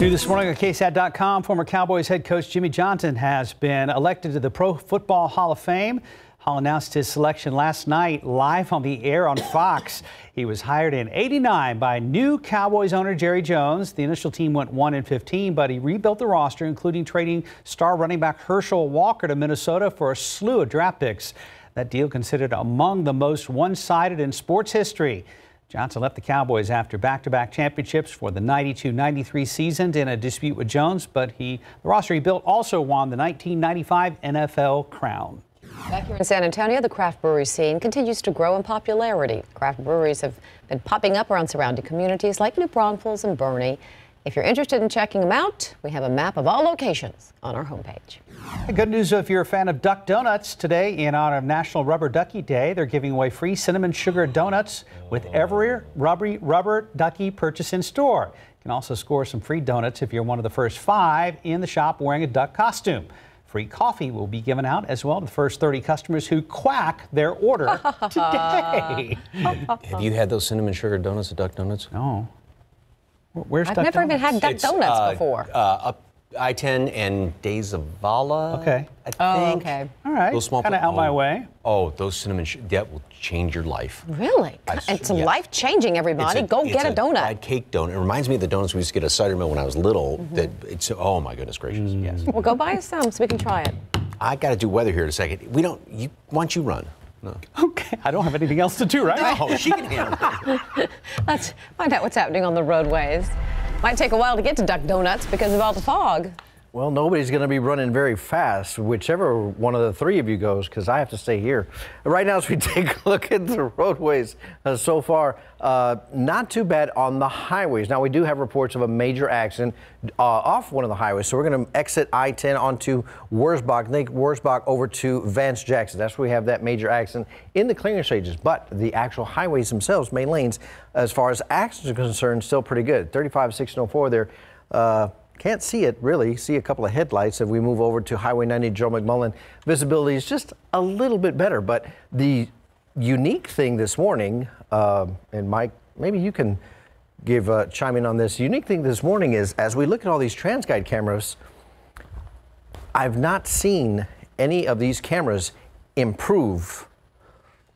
[SPEAKER 2] New this morning on KSAT.com, former Cowboys head coach Jimmy Johnson has been elected to the Pro Football Hall of Fame. Hall announced his selection last night live on the air on Fox. He was hired in 89 by new Cowboys owner Jerry Jones. The initial team went 1 in 15, but he rebuilt the roster, including trading star running back Herschel Walker to Minnesota for a slew of draft picks. That deal considered among the most one-sided in sports history. Johnson left the Cowboys after back-to-back championships for the 92-93 season in a dispute with Jones, but he, the roster he built also won the 1995 NFL crown.
[SPEAKER 4] Back here in San Antonio, the craft brewery scene continues to grow in popularity. Craft breweries have been popping up around surrounding communities like New Braunfels and Boerne. If you're interested in checking them out, we have a map of all locations on our homepage.
[SPEAKER 2] Good news if you're a fan of Duck Donuts today in honor of National Rubber Ducky Day. They're giving away free cinnamon sugar donuts with every rubbery rubber ducky purchase in store. You can also score some free donuts if you're one of the first five in the shop wearing a duck costume. Free coffee will be given out as well to the first 30 customers who quack their order (laughs) today.
[SPEAKER 5] Have you had those cinnamon sugar donuts at Duck Donuts?
[SPEAKER 2] No. Where's
[SPEAKER 4] I've
[SPEAKER 2] Duck
[SPEAKER 4] never even had Duck
[SPEAKER 5] It's,
[SPEAKER 4] Donuts
[SPEAKER 5] uh,
[SPEAKER 4] before.
[SPEAKER 5] Uh, up I-10 and Days of Vala.
[SPEAKER 2] Okay.
[SPEAKER 5] I
[SPEAKER 4] Oh,
[SPEAKER 5] think.
[SPEAKER 4] okay.
[SPEAKER 2] All right.
[SPEAKER 5] Those small
[SPEAKER 2] Kind of
[SPEAKER 5] pla-
[SPEAKER 2] out my
[SPEAKER 5] oh,
[SPEAKER 2] way.
[SPEAKER 5] Oh, those cinnamon sh- that will change your life.
[SPEAKER 4] Really?
[SPEAKER 5] I-
[SPEAKER 4] It's
[SPEAKER 5] yeah.
[SPEAKER 4] life changing, everybody. Go
[SPEAKER 5] it's
[SPEAKER 4] get a, donut.
[SPEAKER 5] fried cake donut. It reminds me of the donuts we used to get at cider mill when I was little.
[SPEAKER 4] Mm-hmm.
[SPEAKER 5] That it's oh my goodness gracious.
[SPEAKER 2] Mm.
[SPEAKER 5] Yes.
[SPEAKER 4] Well, go buy us some so we can try it.
[SPEAKER 5] I got to do weather here in a second. We don't. You why don't you run? No.
[SPEAKER 2] Okay. I don't have anything else to do, right?
[SPEAKER 5] No, she can handle it. (laughs)
[SPEAKER 4] Let's find out what's happening on the roadways. Might take a while to get to Duck Donuts because of all the fog.
[SPEAKER 6] Well, nobody's going to be running very fast, whichever one of the three of you goes, because I have to stay here. Right now, as we (laughs) take a look at the roadways uh, so far, uh, not too bad on the highways. Now, we do have reports of a major accident uh, off one of the highways, so we're going to exit I 10 onto Wurzbach, then Wurzbach over to Vance Jackson. That's where we have that major accident in the clearing stages, but the actual highways themselves, main lanes, as far as accidents are concerned, still pretty good. 35, 1604 there. Can't see it really. See a couple of headlights. If we move over to Highway 90 Joe McMullen, visibility is just a little bit better. But the unique thing this morning, uh, and Mike, maybe you can give uh, chime in on this. Unique thing this morning is as we look at all these TransGuide cameras, I've not seen any of these cameras improve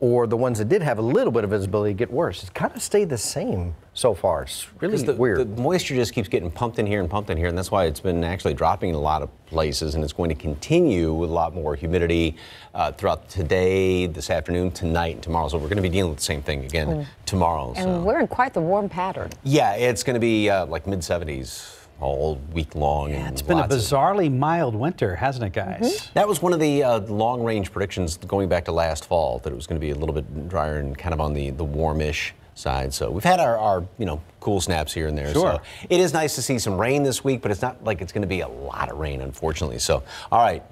[SPEAKER 6] or the ones that did have a little bit of visibility get worse. It's kind of stayed the same so far. It's really
[SPEAKER 5] 'Cause the,
[SPEAKER 6] weird.
[SPEAKER 5] The moisture just keeps getting pumped in here and pumped in here, and that's why it's been actually dropping in a lot of places, and it's going to continue with a lot more humidity uh, throughout today, this afternoon, tonight, and tomorrow. So we're going to be dealing with the same thing again
[SPEAKER 4] Mm.
[SPEAKER 5] tomorrow.
[SPEAKER 4] And
[SPEAKER 5] so.
[SPEAKER 4] we're in quite the warm pattern.
[SPEAKER 5] Yeah, it's going to be uh, like mid 70s all week long. and
[SPEAKER 2] It's been a
[SPEAKER 5] lots of-
[SPEAKER 2] bizarrely mild winter, hasn't it, guys?
[SPEAKER 4] Mm-hmm.
[SPEAKER 5] That was one of the uh, long range predictions going back to last fall that it was going to be a little bit drier and kind of on the, the warmish side. So we've had our, our you know cool snaps here and there.
[SPEAKER 2] Sure.
[SPEAKER 5] So it is nice to see some rain this week, but it's not like it's going to be a lot of rain, unfortunately. So all right,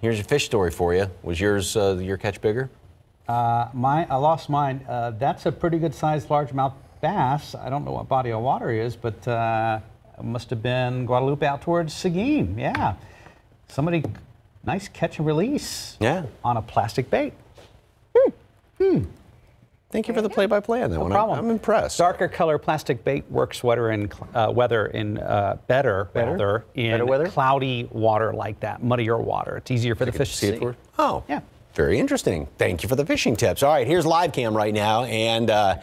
[SPEAKER 5] here's your fish story for you. Was yours uh, your catch bigger?
[SPEAKER 2] Uh, my, I lost mine. Uh, that's a pretty good sized largemouth bass. I don't know what body of water he is, but uh, it must have been Guadalupe out towards Seguin. Yeah. Somebody, nice catch and release.
[SPEAKER 5] Yeah.
[SPEAKER 2] On a plastic bait.
[SPEAKER 5] Thank you for the play-by-play on that
[SPEAKER 2] No
[SPEAKER 5] one.
[SPEAKER 2] problem.
[SPEAKER 5] I'm, I'm impressed.
[SPEAKER 2] Darker color plastic bait works weather in uh, weather in uh, better,
[SPEAKER 6] Better?
[SPEAKER 2] rather, in
[SPEAKER 6] Better weather?
[SPEAKER 2] cloudy water like that, muddier water. It's easier for the fish to
[SPEAKER 5] see
[SPEAKER 2] see.
[SPEAKER 5] it for? Oh,
[SPEAKER 2] yeah.
[SPEAKER 5] Very interesting. Thank you for the fishing tips. All right, here's live cam right now, and uh,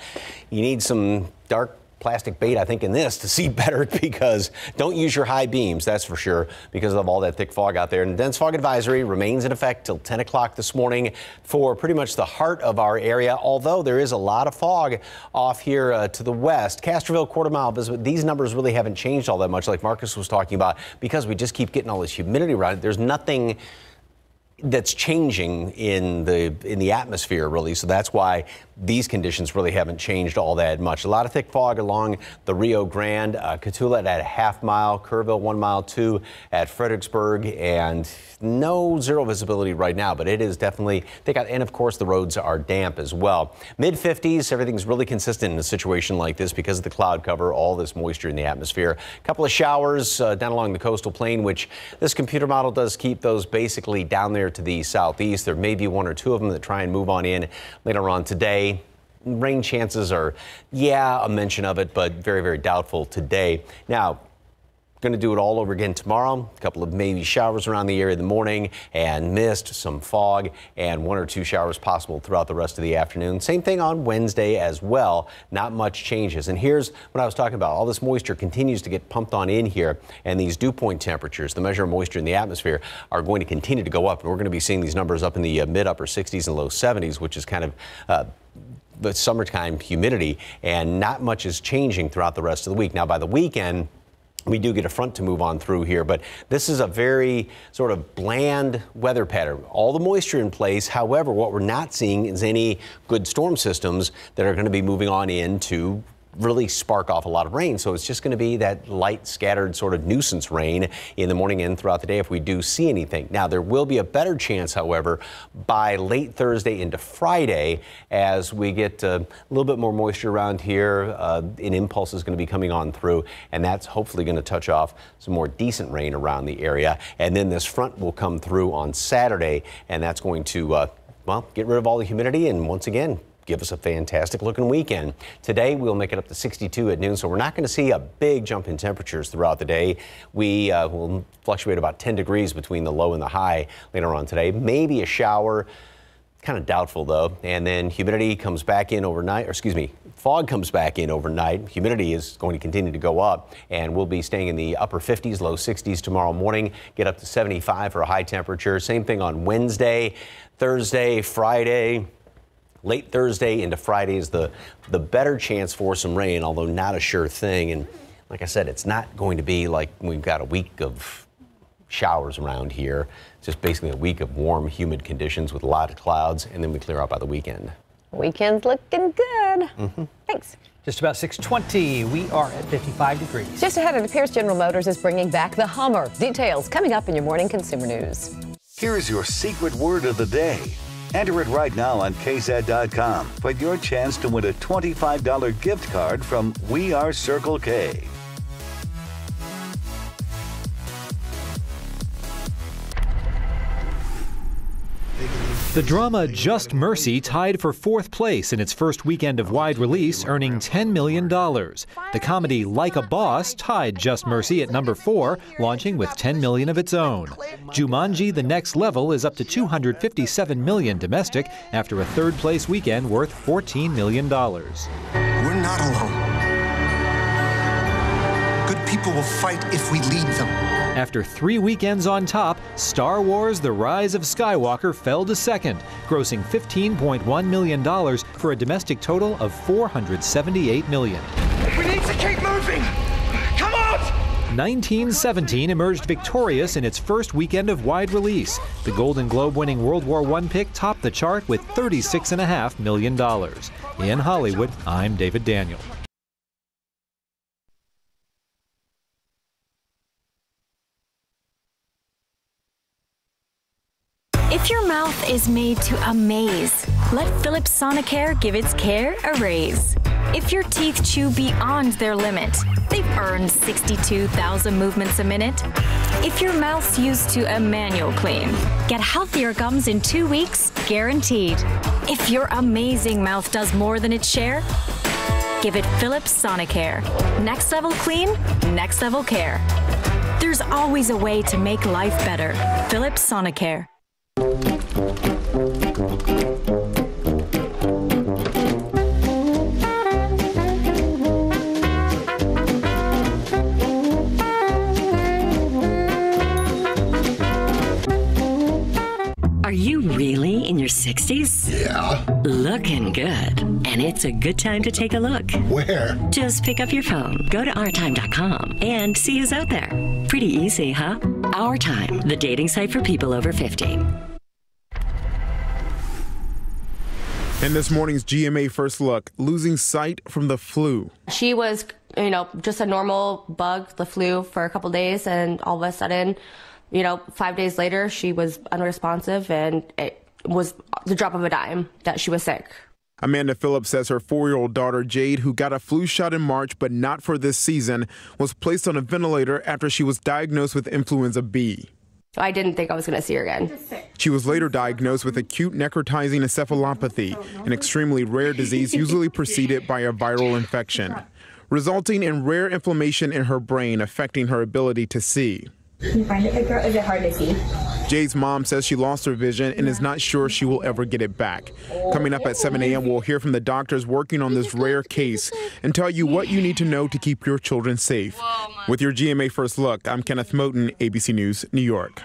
[SPEAKER 5] you need some dark plastic bait, I think, in this to see (laughs) better because don't use your high beams, that's for sure, because of all that thick fog out there. And dense fog advisory remains in effect till 10 o'clock this morning for pretty much the heart of our area, although there is a lot of fog off here uh, to the west. Castroville, quarter mile, but these numbers really haven't changed all that much, like Marcus was talking about, because we just keep getting all this humidity it. There's nothing that's changing in the in the atmosphere really. So that's why these conditions really haven't changed all that much. A lot of thick fog along the rio grande uh, Cotulla at a half mile kerrville one mile two at fredericksburg and no zero visibility right now but it is definitely thick out. And of course the roads are damp as well. Mid 50s everything's really consistent in a situation like this because of the cloud cover all this moisture in the atmosphere. A couple of showers uh, down along the coastal plain which this computer model does keep those basically down there to the southeast. There may be one or two of them that try and move on in later on today. Rain chances are, yeah, a mention of it, but very, very doubtful today. Now, Going to do it all over again tomorrow. A couple of maybe showers around the area in the morning and mist, some fog, and one or two showers possible throughout the rest of the afternoon. Same thing on Wednesday as well. Not much changes. And here's what I was talking about. All this moisture continues to get pumped on in here, and these dew point temperatures, the measure of moisture in the atmosphere, are going to continue to go up. And we're going to be seeing these numbers up in the uh, mid upper 60s and low 70s, which is kind of uh, the summertime humidity, and not much is changing throughout the rest of the week. Now, by the weekend, we do get a front to move on through here, but this is a very sort of bland weather pattern. All the moisture in place. However, what we're not seeing is any good storm systems that are going to be moving on into really spark off a lot of rain. So it's just going to be that light scattered sort of nuisance rain in the morning and throughout the day if we do see anything. Now there will be a better chance, however, by late Thursday into Friday as we get uh, a little bit more moisture around here. Uh, an impulse is going to be coming on through and that's hopefully going to touch off some more decent rain around the area. And then this front will come through on Saturday and that's going to uh, well, get rid of all the humidity and once again give us a fantastic looking weekend. Today we'll make it up to 62 at noon, so we're not going to see a big jump in temperatures throughout the day. We uh, will fluctuate about 10 degrees between the low and the high later on today. Maybe a shower. Kind of doubtful though. And then humidity comes back in overnight, or excuse me, fog comes back in overnight. Humidity is going to continue to go up, and we'll be staying in the upper 50s, low 60s tomorrow morning. Get up to 75 for a high temperature. Same thing on Wednesday, Thursday, Friday late Thursday into Friday is the, the better chance for some rain, although not a sure thing. And like I said, it's not going to be like we've got a week of showers around here. It's just basically a week of warm, humid conditions with a lot of clouds, and then we clear out by the weekend.
[SPEAKER 4] Weekend's looking good.
[SPEAKER 5] Mm-hmm.
[SPEAKER 4] Thanks.
[SPEAKER 2] Just about 620. We are at 55 degrees.
[SPEAKER 4] Just ahead, of it appears General Motors is bringing back the Hummer. Details coming up in your morning consumer news.
[SPEAKER 47] Here's your secret word of the day. Enter it right now on KSAT.com for your chance to win a $25 gift card from We Are Circle K.
[SPEAKER 28] The drama Just Mercy tied for fourth place in its first weekend of wide release, earning $10 million. The comedy Like a Boss tied Just Mercy at number four, launching with 10 million of its own. Jumanji The Next Level is up to 257 million domestic after a third place weekend worth $14 million.
[SPEAKER 30] We're not alone. Good people will fight if we lead them.
[SPEAKER 28] After three weekends on top, Star Wars The Rise of Skywalker fell to second, grossing $15.1 million for a domestic total of 478 million.
[SPEAKER 30] We need to keep moving! Come on!
[SPEAKER 28] 1917 emerged victorious in its first weekend of wide release. The Golden Globe winning World War I pick topped the chart with $36.5 million. In Hollywood, I'm David Daniel.
[SPEAKER 51] If your mouth is made to amaze, let Philips Sonicare give its care a raise. If your teeth chew beyond their limit, they've earned 62,000 movements a minute. If your mouth's used to a manual clean, get healthier gums in two weeks, guaranteed. If your amazing mouth does more than its share, give it Philips Sonicare. Next level clean, next level care. There's always a way to make life better. Philips Sonicare. Are you really in your 60s?
[SPEAKER 54] Yeah. Looking good. And it's a good time to take a look. Where? Just pick up your phone, go to ourtime.com, and see who's out there. Pretty easy, huh? Our Time, the dating site for people over 50.
[SPEAKER 49] In this morning's GMA First Look, losing sight from the flu.
[SPEAKER 55] She was, you know, just a normal bug, the flu, for a couple days, and all of a sudden, you know, five days later, she was unresponsive, and it was the drop of a dime that she was sick.
[SPEAKER 49] Amanda Phillips says her four year old daughter, Jade, who got a flu shot in March but not for this season, was placed on a ventilator after she was diagnosed with influenza B.
[SPEAKER 55] I didn't think I was going to see her again.
[SPEAKER 49] She was later diagnosed with acute necrotizing encephalopathy, an extremely rare disease usually preceded by a viral infection, resulting in rare inflammation in her brain affecting her ability to see.
[SPEAKER 56] Can you find it, Victor? Is it hard to see?
[SPEAKER 49] Jade's mom says she lost her vision and is not sure she will ever get it back. Coming up at 7 a.m., we'll hear from the doctors working on this rare case and tell you what you need to know to keep your children safe. With your GMA First Look, I'm Kenneth Moton, ABC News, New York.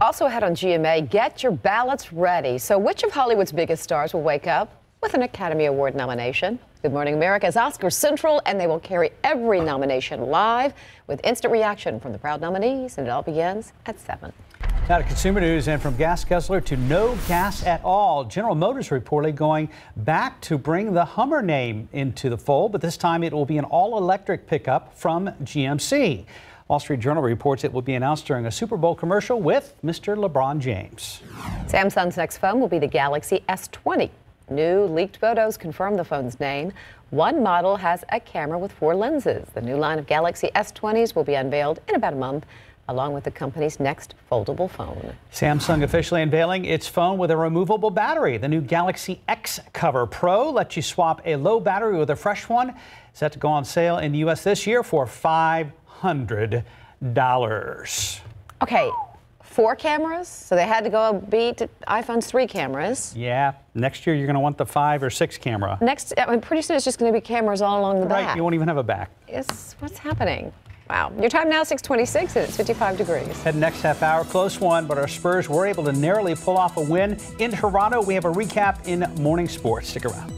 [SPEAKER 4] Also ahead on GMA, get your ballots ready. So, which of Hollywood's biggest stars will wake up with an Academy Award nomination? Good Morning America is Oscar Central, and they will carry every nomination live with instant reaction from the proud nominees. And it all begins at 7.
[SPEAKER 2] Now to consumer news and from gas guzzler to no gas at all. General Motors reportedly going back to bring the Hummer name into the fold, but this time it will be an all electric pickup from GMC. Wall Street Journal reports it will be announced during a Super Bowl commercial with Mr. LeBron James.
[SPEAKER 4] Samsung's next phone will be the Galaxy S20. New leaked photos confirm the phone's name. One model has a camera with four lenses. The new line of Galaxy S20s will be unveiled in about a month, along with the company's next foldable phone.
[SPEAKER 2] Samsung officially unveiling its phone with a removable battery. The new Galaxy X Cover Pro lets you swap a low battery with a fresh one. Set to go on sale in the U.S. this year for $500.
[SPEAKER 4] Okay, four cameras, so they had to go beat iPhone's three cameras.
[SPEAKER 2] Yeah, next year you're going to want the five or six camera.
[SPEAKER 4] Next, I mean, pretty soon it's just going to be cameras all along the
[SPEAKER 2] right,
[SPEAKER 4] back.
[SPEAKER 2] you won't even have a back.
[SPEAKER 4] Yes, what's happening? Wow. Your time now 626 and it's 55 degrees.
[SPEAKER 2] Head next half hour, close one, but our Spurs were able to narrowly pull off a win in Toronto. We have a recap in morning sports. Stick around.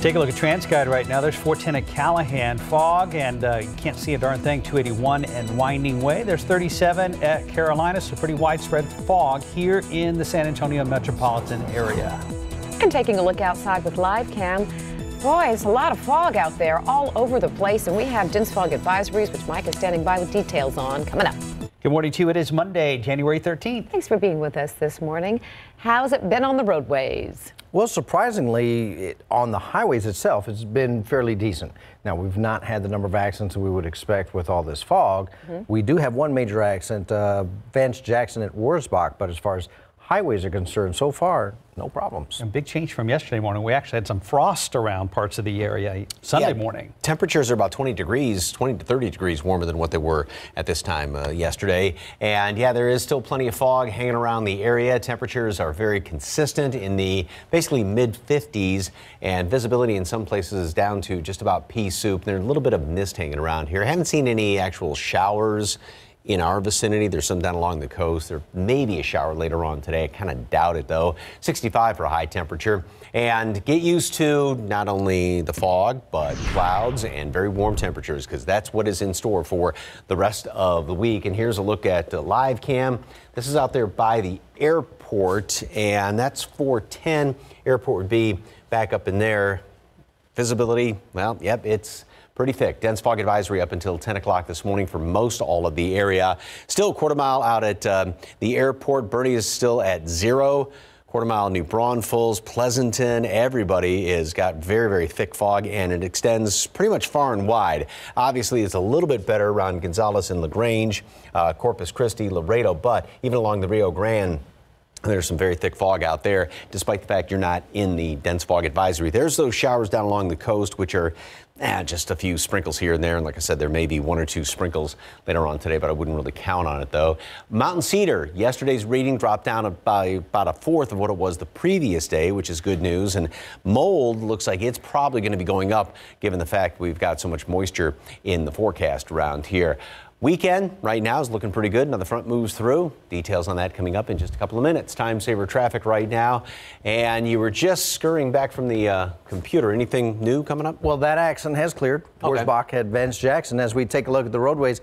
[SPEAKER 2] Take a look at TransGuide right now. There's 410 at Callahan. Fog, and uh, you can't see a darn thing. 281 and Winding Way. There's 37 at Carolina, so pretty widespread fog here in the San Antonio metropolitan area.
[SPEAKER 4] And taking a look outside with live cam. Boy, it's a lot of fog out there all over the place, and we have dense fog advisories, which Mike is standing by with details on coming up.
[SPEAKER 2] Good morning to you. It is Monday, January 13th.
[SPEAKER 4] Thanks for being with us this morning. How's it been on the roadways?
[SPEAKER 6] Well, surprisingly, it, on the highways itself, it's been fairly decent. Now, we've not had the number of accidents we would expect with all this fog.
[SPEAKER 4] Mhm.
[SPEAKER 6] We do have one major accident, uh, Vance Jackson at Wurzbach, but as far as highways are concerned, so far, no problems.
[SPEAKER 2] A big change from yesterday morning. We actually had some frost around parts of the area Sunday
[SPEAKER 5] Yeah,
[SPEAKER 2] morning.
[SPEAKER 5] Temperatures are about 20 degrees, 20 to 30 degrees warmer than what they were at this time uh, yesterday. And yeah, there is still plenty of fog hanging around the area. Temperatures are very consistent in the basically mid 50s, and visibility in some places is down to just about pea soup. There's a little bit of mist hanging around here. I haven't seen any actual showers in our vicinity. There's some down along the coast. There may be a shower later on today. I kind of doubt it though. 65 for a high temperature. And get used to not only the fog, but clouds and very warm temperatures because that's what is in store for the rest of the week. And here's a look at the live cam. This is out there by the airport, and that's 410. Airport would be back up in there. Visibility, well, yep, it's pretty thick. Dense fog advisory up until 10 o'clock this morning for most all of the area. Still a quarter mile out at um, the airport. Boerne is still at zero. Quarter mile New Braunfels, Pleasanton, everybody is got very, very thick fog and it extends pretty much far and wide. Obviously, it's a little bit better around Gonzales and LaGrange, uh, Corpus Christi, Laredo, but even along the Rio Grande There's some very thick fog out there, despite the fact you're not in the dense fog advisory. There's those showers down along the coast, which are eh, just a few sprinkles here and there. And like I said, there may be one or two sprinkles later on today, but I wouldn't really count on it though. Mountain Cedar, yesterday's reading dropped down by about a fourth of what it was the previous day, which is good news. And mold looks like it's probably going to be going up given the fact we've got so much moisture in the forecast around here. Weekend right now is looking pretty good. Now the front moves through. Details on that coming up in just a couple of minutes. Time saver traffic right now. And you were just scurrying back from the uh, computer. Anything new coming up?
[SPEAKER 6] Well, that accident has cleared.
[SPEAKER 5] Okay.
[SPEAKER 6] Bach had Vance Jackson. As we take a look at the roadways,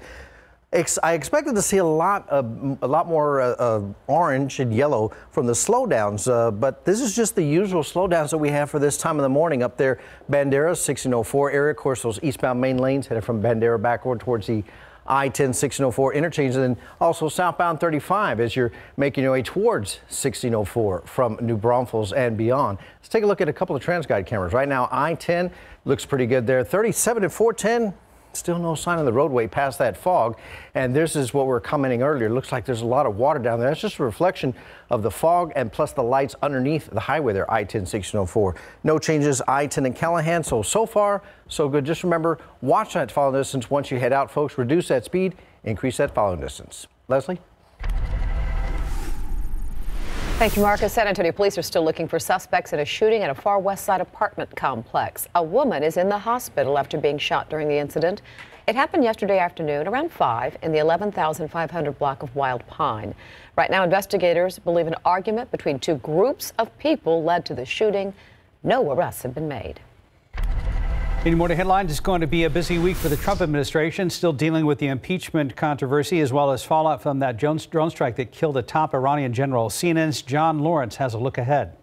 [SPEAKER 6] ex- I expected to see a lot of a lot more uh, uh, orange and yellow from the slowdowns, uh, but this is just the usual slowdowns that we have for this time of the morning up there. Bandera 1604 area, of course, those eastbound main lanes headed from Bandera backward towards the I-10 1604 interchange, and also southbound 35 as you're making your way towards 1604 from New Braunfels and beyond. Let's take a look at a couple of TransGuide cameras. Right now, I-10 looks pretty good there. 37 and 410 Still no sign of the roadway past that fog. And this is what we are commenting earlier. Looks like there's a lot of water down there. That's just a reflection of the fog and plus the lights underneath the highway there, I-10 1604. No changes, I-10 and Callahan. So, so far, so good. Just remember, watch that following distance once you head out, folks. Reduce that speed, increase that following distance. Leslie?
[SPEAKER 4] Thank you, Marcus. San Antonio police are still looking for suspects in a shooting at a far west side apartment complex. A woman is in the hospital after being shot during the incident. It happened yesterday afternoon around 5 in the 11,500 block of Wild Pine. Right now, investigators believe an argument between two groups of people led to the shooting. No arrests have been made.
[SPEAKER 2] In to headlines, it's going to be a busy week for the Trump administration, still dealing with the impeachment controversy as well as fallout from that drone strike that killed a top Iranian general. CNN's John Lawrence has a look ahead.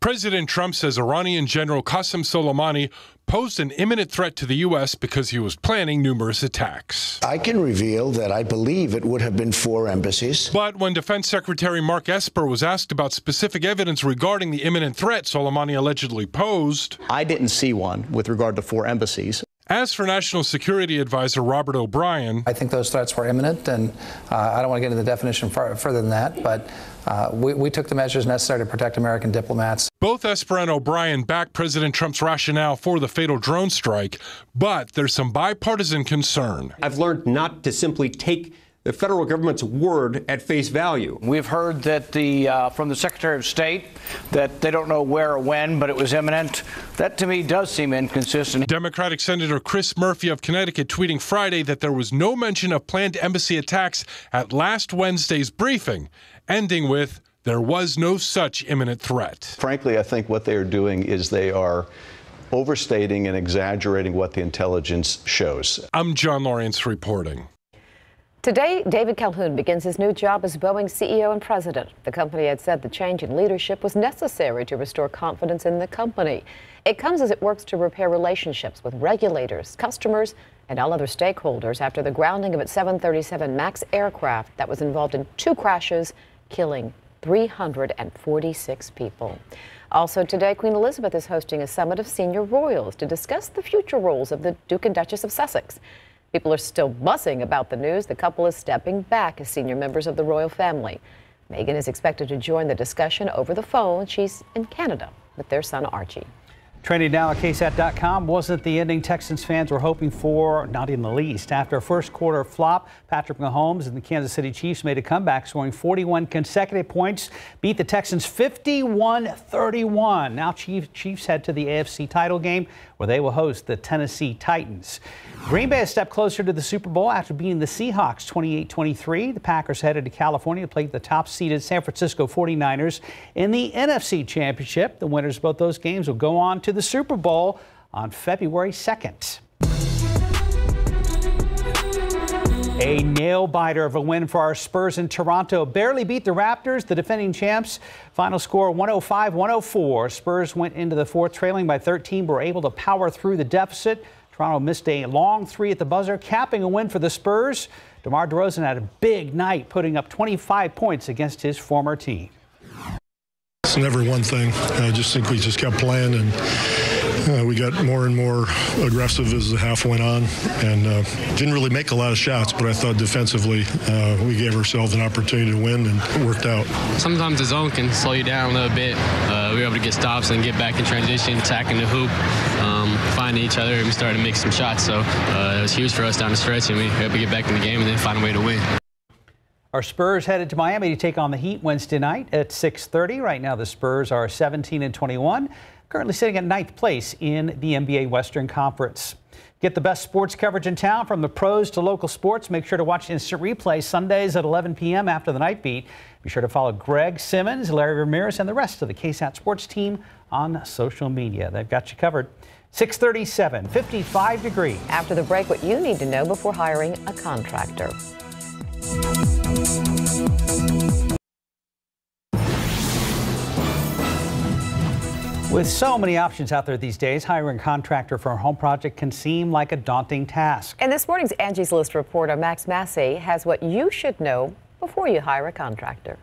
[SPEAKER 29] President Trump says Iranian General Qasem Soleimani posed an imminent threat to the U.S. because he was planning numerous attacks.
[SPEAKER 57] I can reveal that I believe it would have been four embassies.
[SPEAKER 29] But when Defense Secretary Mark Esper was asked about specific evidence regarding the imminent threat Soleimani allegedly posed,
[SPEAKER 31] I didn't see one with regard to four embassies.
[SPEAKER 29] As for National Security Advisor Robert O'Brien,
[SPEAKER 58] I think those threats were imminent, and uh, I don't want to get into the definition far, further than that, but uh, we, we, took the measures necessary to protect American diplomats.
[SPEAKER 29] Both Esper and O'Brien backed President Trump's rationale for the fatal drone strike, but there's some bipartisan concern.
[SPEAKER 59] I've learned not to simply take the federal government's word at face value.
[SPEAKER 60] We've heard that the uh, from the Secretary of State that they don't know where or when, but it was imminent. That to me does seem inconsistent.
[SPEAKER 29] Democratic Senator Chris Murphy of Connecticut tweeting Friday that there was no mention of planned embassy attacks at last Wednesday's briefing, ending with there was no such imminent threat.
[SPEAKER 61] Frankly, I think what they are doing is they are overstating and exaggerating what the intelligence shows.
[SPEAKER 29] I'm John Lawrence reporting.
[SPEAKER 4] Today, David Calhoun begins his new job as Boeing CEO and president. The company had said the change in leadership was necessary to restore confidence in the company. It comes as it works to repair relationships with regulators, customers, and all other stakeholders after the grounding of its 737 MAX aircraft that was involved in two crashes, killing 346 people. Also today, Queen Elizabeth is hosting a summit of senior royals to discuss the future roles of the Duke and Duchess of Sussex. People are still buzzing about the news. The couple is stepping back as senior members of the royal family. Meghan is expected to join the discussion over the phone. She's in Canada with their son Archie.
[SPEAKER 2] Trending now at KSAT.com wasn't the ending Texans fans were hoping for, not in the least. After a first quarter flop, Patrick Mahomes and the Kansas City Chiefs made a comeback, scoring 41 consecutive points, beat the Texans 51 31. Now, Chiefs head to the AFC title game where they will host the Tennessee Titans. Green Bay a step closer to the Super Bowl after beating the Seahawks 28-23. The Packers headed to California to play the top-seeded San Francisco 49ers in the NFC Championship. The winners of both those games will go on to the Super Bowl on February 2nd. A nail biter of a win for our Spurs in Toronto. Barely beat the Raptors, the defending champs. Final score 105 104. Spurs went into the fourth trailing by 13, but were able to power through the deficit. Toronto missed a long three at the buzzer, capping a win for the Spurs. DeMar DeRozan had a big night, putting up 25 points against his former team.
[SPEAKER 62] It's never one thing. I just think we just kept playing and
[SPEAKER 63] Uh, we got more and more aggressive as the half went on and uh, didn't really make a lot of shots, but I thought defensively uh, we gave ourselves an opportunity to win and it worked out.
[SPEAKER 64] Sometimes the zone can slow you down a little bit. Uh, we were able to get stops and get back in transition, attacking the hoop, um, finding each other, and we started to make some shots. So uh, it was huge for us down the stretch, and we were able to get back in the game and then find a way to win.
[SPEAKER 2] Our Spurs headed to Miami to take on the Heat Wednesday night at 6:30. Right now, the Spurs are 17 and 21, currently sitting at ninth place in the NBA Western Conference. Get the best sports coverage in town from the pros to local sports. Make sure to watch instant replay Sundays at 11 p.m. after the night beat. Be sure to follow Greg Simmons, Larry Ramirez, and the rest of the KSAT sports team on social media. They've got you covered. 637, 55 degrees.
[SPEAKER 4] After the break, what you need to know before hiring a contractor.
[SPEAKER 2] With so many options out there these days, hiring a contractor for a home project can seem like a daunting task.
[SPEAKER 4] And this morning's Angie's List reporter, Max Massey, has what you should know before you hire a contractor.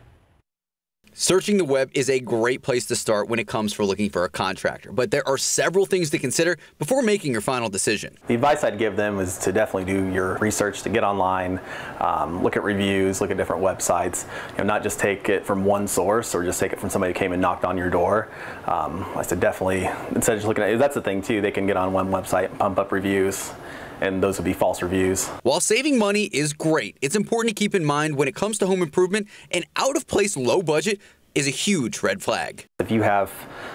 [SPEAKER 65] Searching the web is a great place to start when it comes for looking for a contractor, but there are several things to consider before making your final decision.
[SPEAKER 66] The advice I'd give them is to definitely do your research, to get online, um, look at reviews, look at different websites. You know, not just take it from one source or just take it from somebody who came and knocked on your door. Um, I said definitely instead of just looking at that's the thing too. They can get on one website pump up reviews and those would be false reviews.
[SPEAKER 65] While saving money is great, it's important to keep in mind when it comes to home improvement, an out of place low budget is a huge red flag.
[SPEAKER 66] If you have,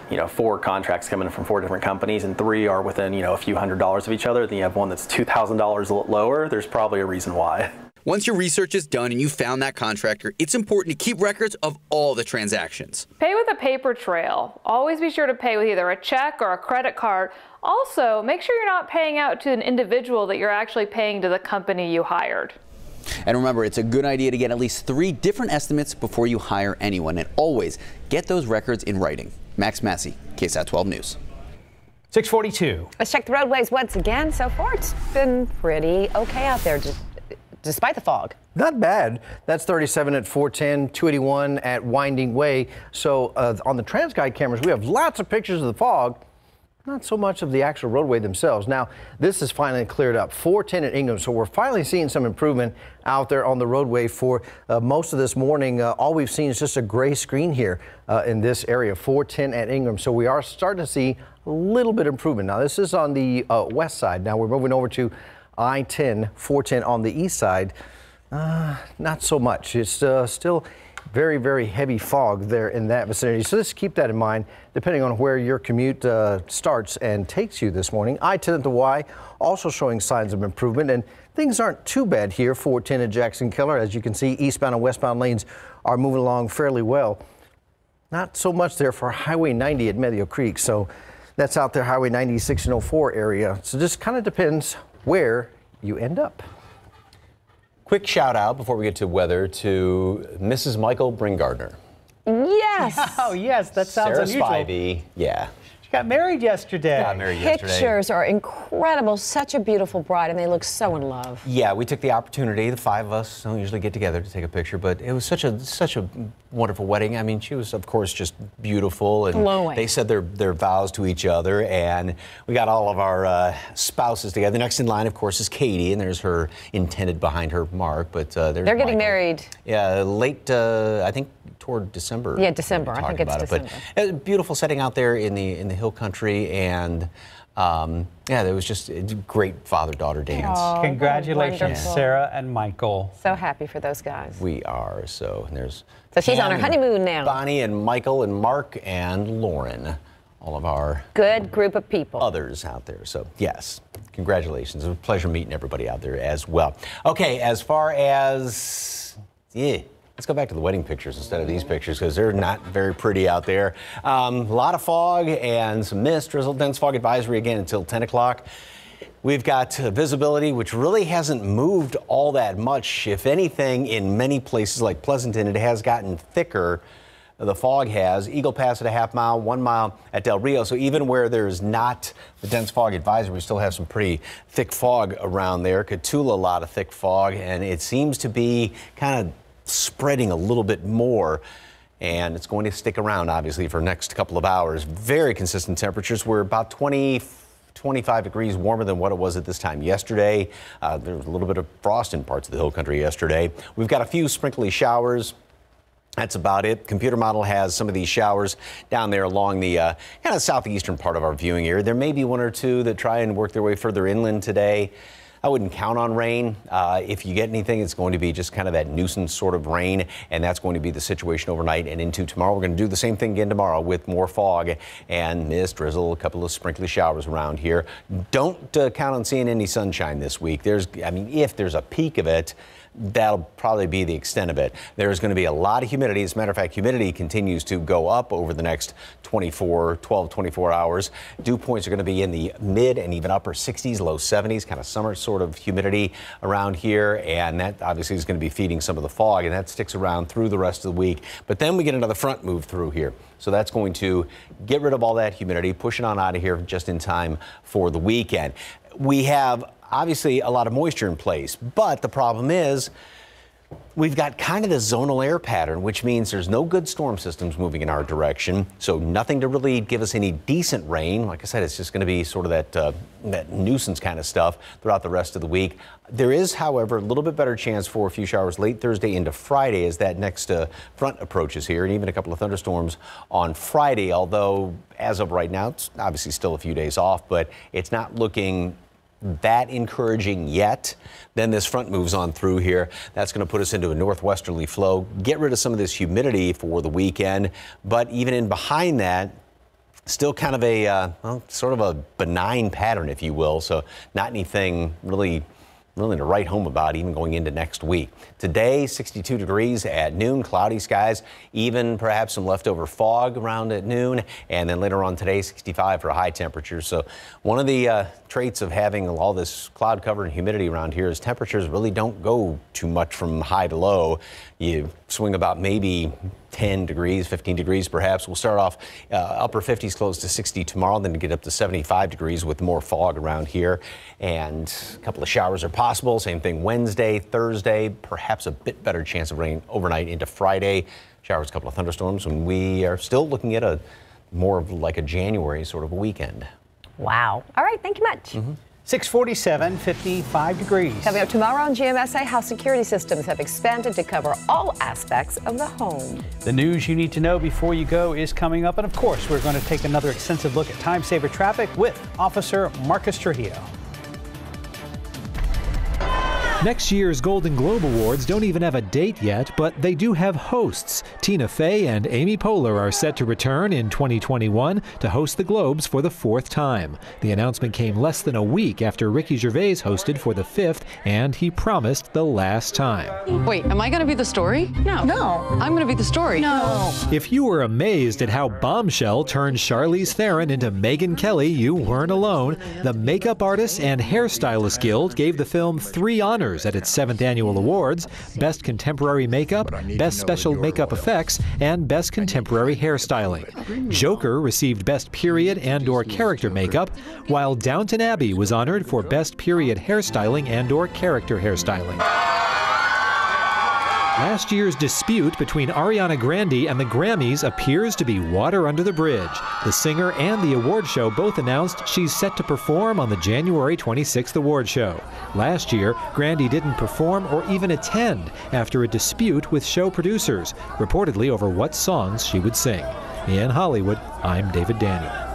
[SPEAKER 66] you know, four contracts coming from four different companies and three are within, you know, a few hundred dollars of each other, then you have one that's $2,000 lower, there's probably a reason why.
[SPEAKER 65] Once your research is done and you found that contractor, it's important to keep records of all the transactions.
[SPEAKER 67] Pay with a paper trail. Always be sure to pay with either a check or a credit card. Also, make sure you're not paying out to an individual that you're actually paying to the company you hired.
[SPEAKER 65] And remember, it's a good idea to get at least three different estimates before you hire anyone. And always get those records in writing. Max Massey, KSAT 12 News.
[SPEAKER 2] 642.
[SPEAKER 4] Let's check the roadways once again. So far, it's been pretty okay out there, despite the fog.
[SPEAKER 6] Not bad. That's 37 at 410, 281 at Winding Way. So uh, on the TransGuide cameras, we have lots of pictures of the fog. Not so much of the actual roadway themselves. Now, this is finally cleared up. 410 at Ingram, so we're finally seeing some improvement out there on the roadway for uh, most of this morning. Uh, all we've seen is just a gray screen here uh, in this area, 410 at Ingram. So we are starting to see a little bit of improvement. Now, this is on the uh, west side. Now we're moving over to I-10, 410 on the east side. Uh, not so much. It's uh, still very, very heavy fog there in that vicinity. So just keep that in mind, depending on where your commute uh, starts and takes you this morning. I-10 at the Y also showing signs of improvement, and things aren't too bad here. 410 at Jackson Keller. As you can see, eastbound and westbound lanes are moving along fairly well. Not so much there for Highway 90 at Medio Creek. So that's out there, Highway 96 and 04 area. So just kind of depends where you end up.
[SPEAKER 5] Quick shout out before we get to weather to Mrs. Michael Bringardner.
[SPEAKER 4] Yes. (laughs)
[SPEAKER 2] Oh, yes. That sounds
[SPEAKER 5] Sarah
[SPEAKER 2] unusual.
[SPEAKER 5] Spivey. Yeah.
[SPEAKER 2] She got married yesterday.
[SPEAKER 5] Got married yesterday.
[SPEAKER 4] Pictures are incredible. Such a beautiful bride, and they look so in love.
[SPEAKER 5] Yeah, we took the opportunity. The five of us don't usually get together to take a picture, but it was such a such a wonderful wedding. I mean, she was of course just beautiful, and
[SPEAKER 4] Glowing.
[SPEAKER 5] they said their their vows to each other, and we got all of our uh, spouses together. The Next in line, of course, is Katie, and there's her intended behind her, Mark. But uh, there's
[SPEAKER 4] They're getting
[SPEAKER 5] Michael.
[SPEAKER 4] married.
[SPEAKER 5] Yeah, late. Uh, I think toward December.
[SPEAKER 4] Yeah, December. I
[SPEAKER 5] talking
[SPEAKER 4] think it's
[SPEAKER 5] about
[SPEAKER 4] December.
[SPEAKER 5] It. But a beautiful setting out there in the in the hill country, and um, yeah, there was just a great father-daughter dance.
[SPEAKER 4] Aw,
[SPEAKER 2] Congratulations. Sarah and Michael.
[SPEAKER 4] So happy for those guys.
[SPEAKER 5] We are so. And there's
[SPEAKER 4] So she's on her honeymoon now.
[SPEAKER 5] Bonnie and Michael and Mark and Lauren, all of our
[SPEAKER 4] Good group of people.
[SPEAKER 5] others out there. So yes, congratulations. It was a pleasure meeting everybody out there as well. Okay, as far as yeah. Let's go back to the wedding pictures instead of these pictures because they're not very pretty out there. Um, a lot of fog and some mist, drizzle, dense fog advisory again until 10 o'clock. We've got uh, visibility, which really hasn't moved all that much. If anything, in many places like Pleasanton, it has gotten thicker. The fog has. Eagle Pass at a half mile, one mile at Del Rio. So even where there's not the dense fog advisory, we still have some pretty thick fog around there. Cotulla, a lot of thick fog, and it seems to be kind of spreading a little bit more. and it's going to stick around, obviously, for next couple of hours. Very consistent temperatures. We're about 20. 25 degrees warmer than what it was at this time yesterday. Uh, there was a little bit of frost in parts of the hill country yesterday. We've got a few sprinkly showers. That's about it. Computer model has some of these showers down there along the uh, kind of southeastern part of our viewing area. There may be one or two that try and work their way further inland today. I wouldn't count on rain. Uh, if you get anything, it's going to be just kind of that nuisance sort of rain, and that's going to be the situation overnight and into tomorrow. We're going to do the same thing again tomorrow with more fog and mist, drizzle, a couple of sprinkly showers around here. Don't uh, count on seeing any sunshine this week. There's, I mean, if there's a peak of it, that'll probably be the extent of it. There's going to be a lot of humidity. As a matter of fact, humidity continues to go up over the next 24, 12, 24 hours. Dew points are going to be in the mid and even upper 60s, low 70s, kind of summer sort of humidity around here. And that obviously is going to be feeding some of the fog, and that sticks around through the rest of the week. But then we get another front move through here. So that's going to get rid of all that humidity, push it on out of here just in time for the weekend. We have obviously a lot of moisture in place, but the problem is we've got kind of the zonal air pattern, which means there's no good storm systems moving in our direction. So nothing to really give us any decent rain. Like I said, it's just going to be sort of that uh, that nuisance kind of stuff throughout the rest of the week. There is, however, a little bit better chance for a few showers late Thursday into Friday as that next uh, front approaches here, and even a couple of thunderstorms on Friday. Although as of right now, it's obviously still a few days off, but it's not looking that encouraging yet. Then this front moves on through here. That's going to put us into a northwesterly flow, get rid of some of this humidity for the weekend. But even in behind that, still kind of a uh, well, sort of a benign pattern, if you will. So not anything really really to write home about even going into next week. Today, 62 degrees at noon, cloudy skies, even perhaps some leftover fog around at noon, and then later on today, 65 for a high temperature. So one of the uh, traits of having all this cloud cover and humidity around here is temperatures really don't go too much from high to low. You swing about maybe 10 degrees, 15 degrees perhaps. We'll start off uh, upper 50s close to 60 tomorrow, then get up to 75 degrees with more fog around here. And a couple of showers are possible. Same thing Wednesday, Thursday, perhaps a bit better chance of rain overnight into Friday. Showers, a couple of thunderstorms, and we are still looking at a more of like a January sort of a weekend.
[SPEAKER 4] Wow. All right, thank you much.
[SPEAKER 2] Mm-hmm. 647, 55 degrees.
[SPEAKER 4] Coming up tomorrow on GMSA, how security systems have expanded to cover all aspects of the home.
[SPEAKER 2] The news you need to know before you go is coming up. And of course, we're going to take another extensive look at time saver traffic with Officer Marcus Trujillo.
[SPEAKER 28] Next year's Golden Globe Awards don't even have a date yet, but they do have hosts. Tina Fey and Amy Poehler are set to return in 2021 to host the Globes for the fourth time. The announcement came less than a week after Ricky Gervais hosted for the fifth, and he promised the last time.
[SPEAKER 68] Wait, am I going to be the story? No. No. I'm going to be the story. No.
[SPEAKER 28] If you were amazed at how Bombshell turned Charlize Theron into Megyn Kelly, you weren't alone. The Makeup Artists and Hairstylists Guild gave the film three honors at its seventh annual awards Best Contemporary Makeup, Best Special Makeup Effects, and Best Contemporary Hairstyling. Joker received Best Period and or Character Makeup, while Downton Abbey was honored for Best Period Hairstyling and or Character Hairstyling. Last year's dispute between Ariana Grande and the Grammys appears to be water under the bridge. The singer and the award show both announced she's set to perform on the January 26th award show. Last year, Grande didn't perform or even attend after a dispute with show producers, reportedly over what songs she would sing. In Hollywood, I'm David Daniel.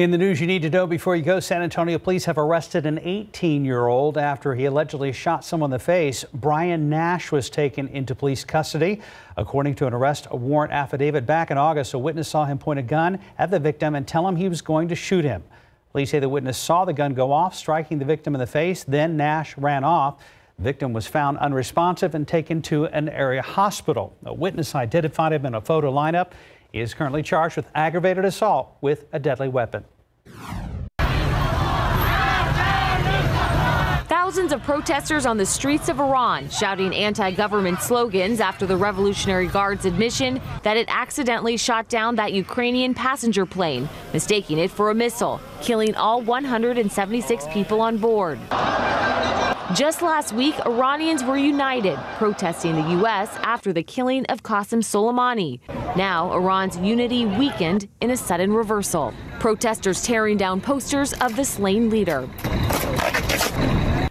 [SPEAKER 2] In the news you need to know before you go, San Antonio police have arrested an 18 year old after he allegedly shot someone in the face. Brian Nash was taken into police custody. According to an arrest warrant affidavit back in August, a witness saw him point a gun at the victim and tell him he was going to shoot him. Police say the witness saw the gun go off, striking the victim in the face. Then Nash ran off. The victim was found unresponsive and taken to an area hospital. A witness identified him in a photo lineup. He is currently charged with aggravated assault with a deadly weapon.
[SPEAKER 69] Thousands of protesters on the streets of Iran shouting anti government slogans after the Revolutionary Guard's admission that it accidentally shot down that Ukrainian passenger plane, mistaking it for a missile, killing all 176 people on board.
[SPEAKER 3] Just last week, Iranians were united, protesting the U.S. after the killing of Qasem Soleimani. Now, Iran's unity weakened in a sudden reversal. Protesters tearing down posters of the slain leader.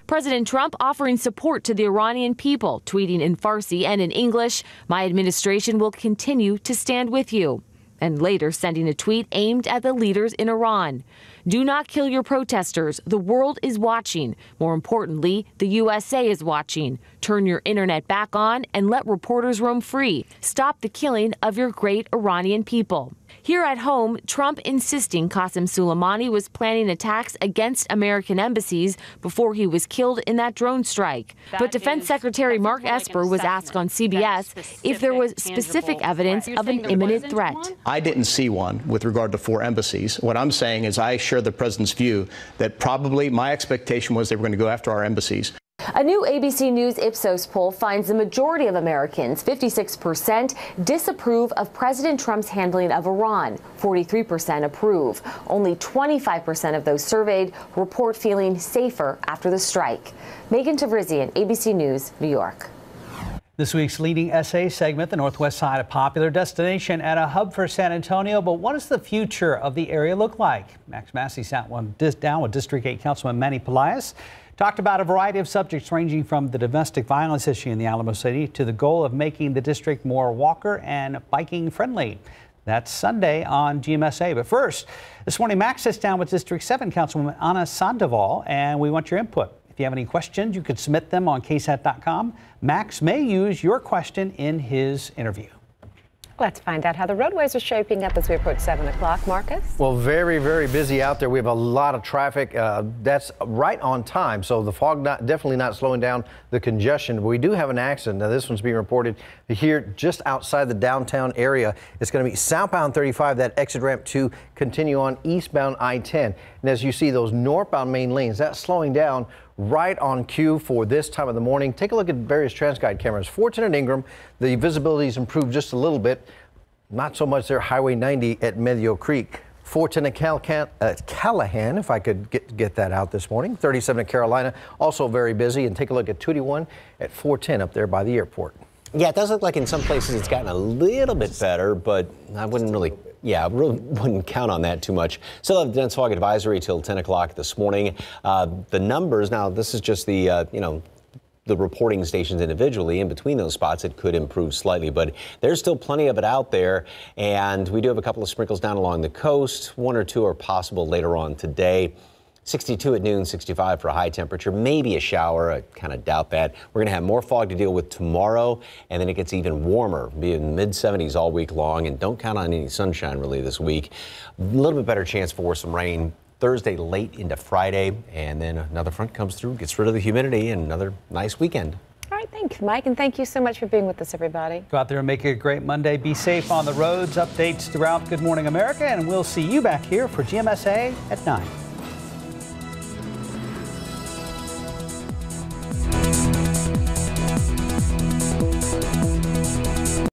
[SPEAKER 3] President Trump offering support to the Iranian people, tweeting in Farsi and in English, My administration will continue to stand with you. And later sending a tweet aimed at the leaders in Iran. Do not kill your protesters. The world is watching. More importantly, the USA is watching. Turn your internet back on and let reporters roam free. Stop the killing of your great Iranian people. Here at home, Trump insisting Qasem Soleimani was planning attacks against American embassies before he was killed in that drone strike.
[SPEAKER 64] That
[SPEAKER 3] but Defense
[SPEAKER 64] is-
[SPEAKER 3] Secretary Mark
[SPEAKER 64] like
[SPEAKER 3] Esper was asked on CBS if there was specific evidence of an imminent threat.
[SPEAKER 31] I didn't see one with regard to four embassies. What I'm saying is I share the president's view that probably my expectation was they were going to go after our embassies.
[SPEAKER 3] A new ABC News Ipsos poll finds the majority of Americans, 56%, disapprove of President Trump's handling of Iran. 43% approve. Only 25% of those surveyed report feeling safer after the strike. Megan Tevrizian, ABC News, New York.
[SPEAKER 2] This week's Leading SA segment, the Northwest Side, a popular destination and a hub for San Antonio. But what does the future of the area look like? Max Massey sat one down with District 8 Councilman Manny Pelaez. Talked about a variety of subjects ranging from the domestic violence issue in the Alamo City to the goal of making the district more walker and biking friendly. That's Sunday on GMSA. But first, this morning, Max sits down with District 7 Councilwoman Ana Sandoval, and we want your input. If you have any questions, you could submit them on ksat.com. Max may use your question in his interview.
[SPEAKER 4] Let's find out how the roadways are shaping up as we approach 7 o'clock. Marcus?
[SPEAKER 6] Well, very, very busy out there. We have a lot of traffic. Uh, that's right on time. So the fog not definitely not slowing down the congestion. We do have an accident. Now, this one's being reported here just outside the downtown area. It's going to be southbound 35, that exit ramp to continue on eastbound I-10. And as you see those northbound main lanes, that's slowing down right on cue for this time of the morning. Take a look at various TransGuide cameras. 410 and Ingram, the visibility's improved just a little bit. Not so much there, Highway 90 at Medio Creek. 410 at Cal- uh, Callahan, if I could get, get that out this morning. 37 at Carolina, also very busy. And take a look at 281 at 410 up there by the airport.
[SPEAKER 5] Yeah, it does look like in some places it's gotten a little bit better, but I wouldn't really, yeah, really (laughs) wouldn't count on that too much. Still have the dense fog advisory till 10 o'clock this morning. Uh, the numbers now, this is just the, uh, you know, the reporting stations individually. In between those spots, it could improve slightly, but there's still plenty of it out there. And we do have a couple of sprinkles down along the coast. One or two are possible later on today. 62 at noon, 65 for a high temperature, maybe a shower. I kind of doubt that. We're going to have more fog to deal with tomorrow, and then it gets even warmer, be in mid 70s all week long. And don't count on any sunshine really this week. A little bit better chance for some rain Thursday late into Friday, and then another front comes through, gets rid of the humidity, and another nice weekend.
[SPEAKER 4] All right, thanks, Mike, and thank you so much for being with us, everybody.
[SPEAKER 2] Go out there and make it a great Monday. Be safe on the roads. Updates throughout Good Morning America, and we'll see you back here for GMSA at 9.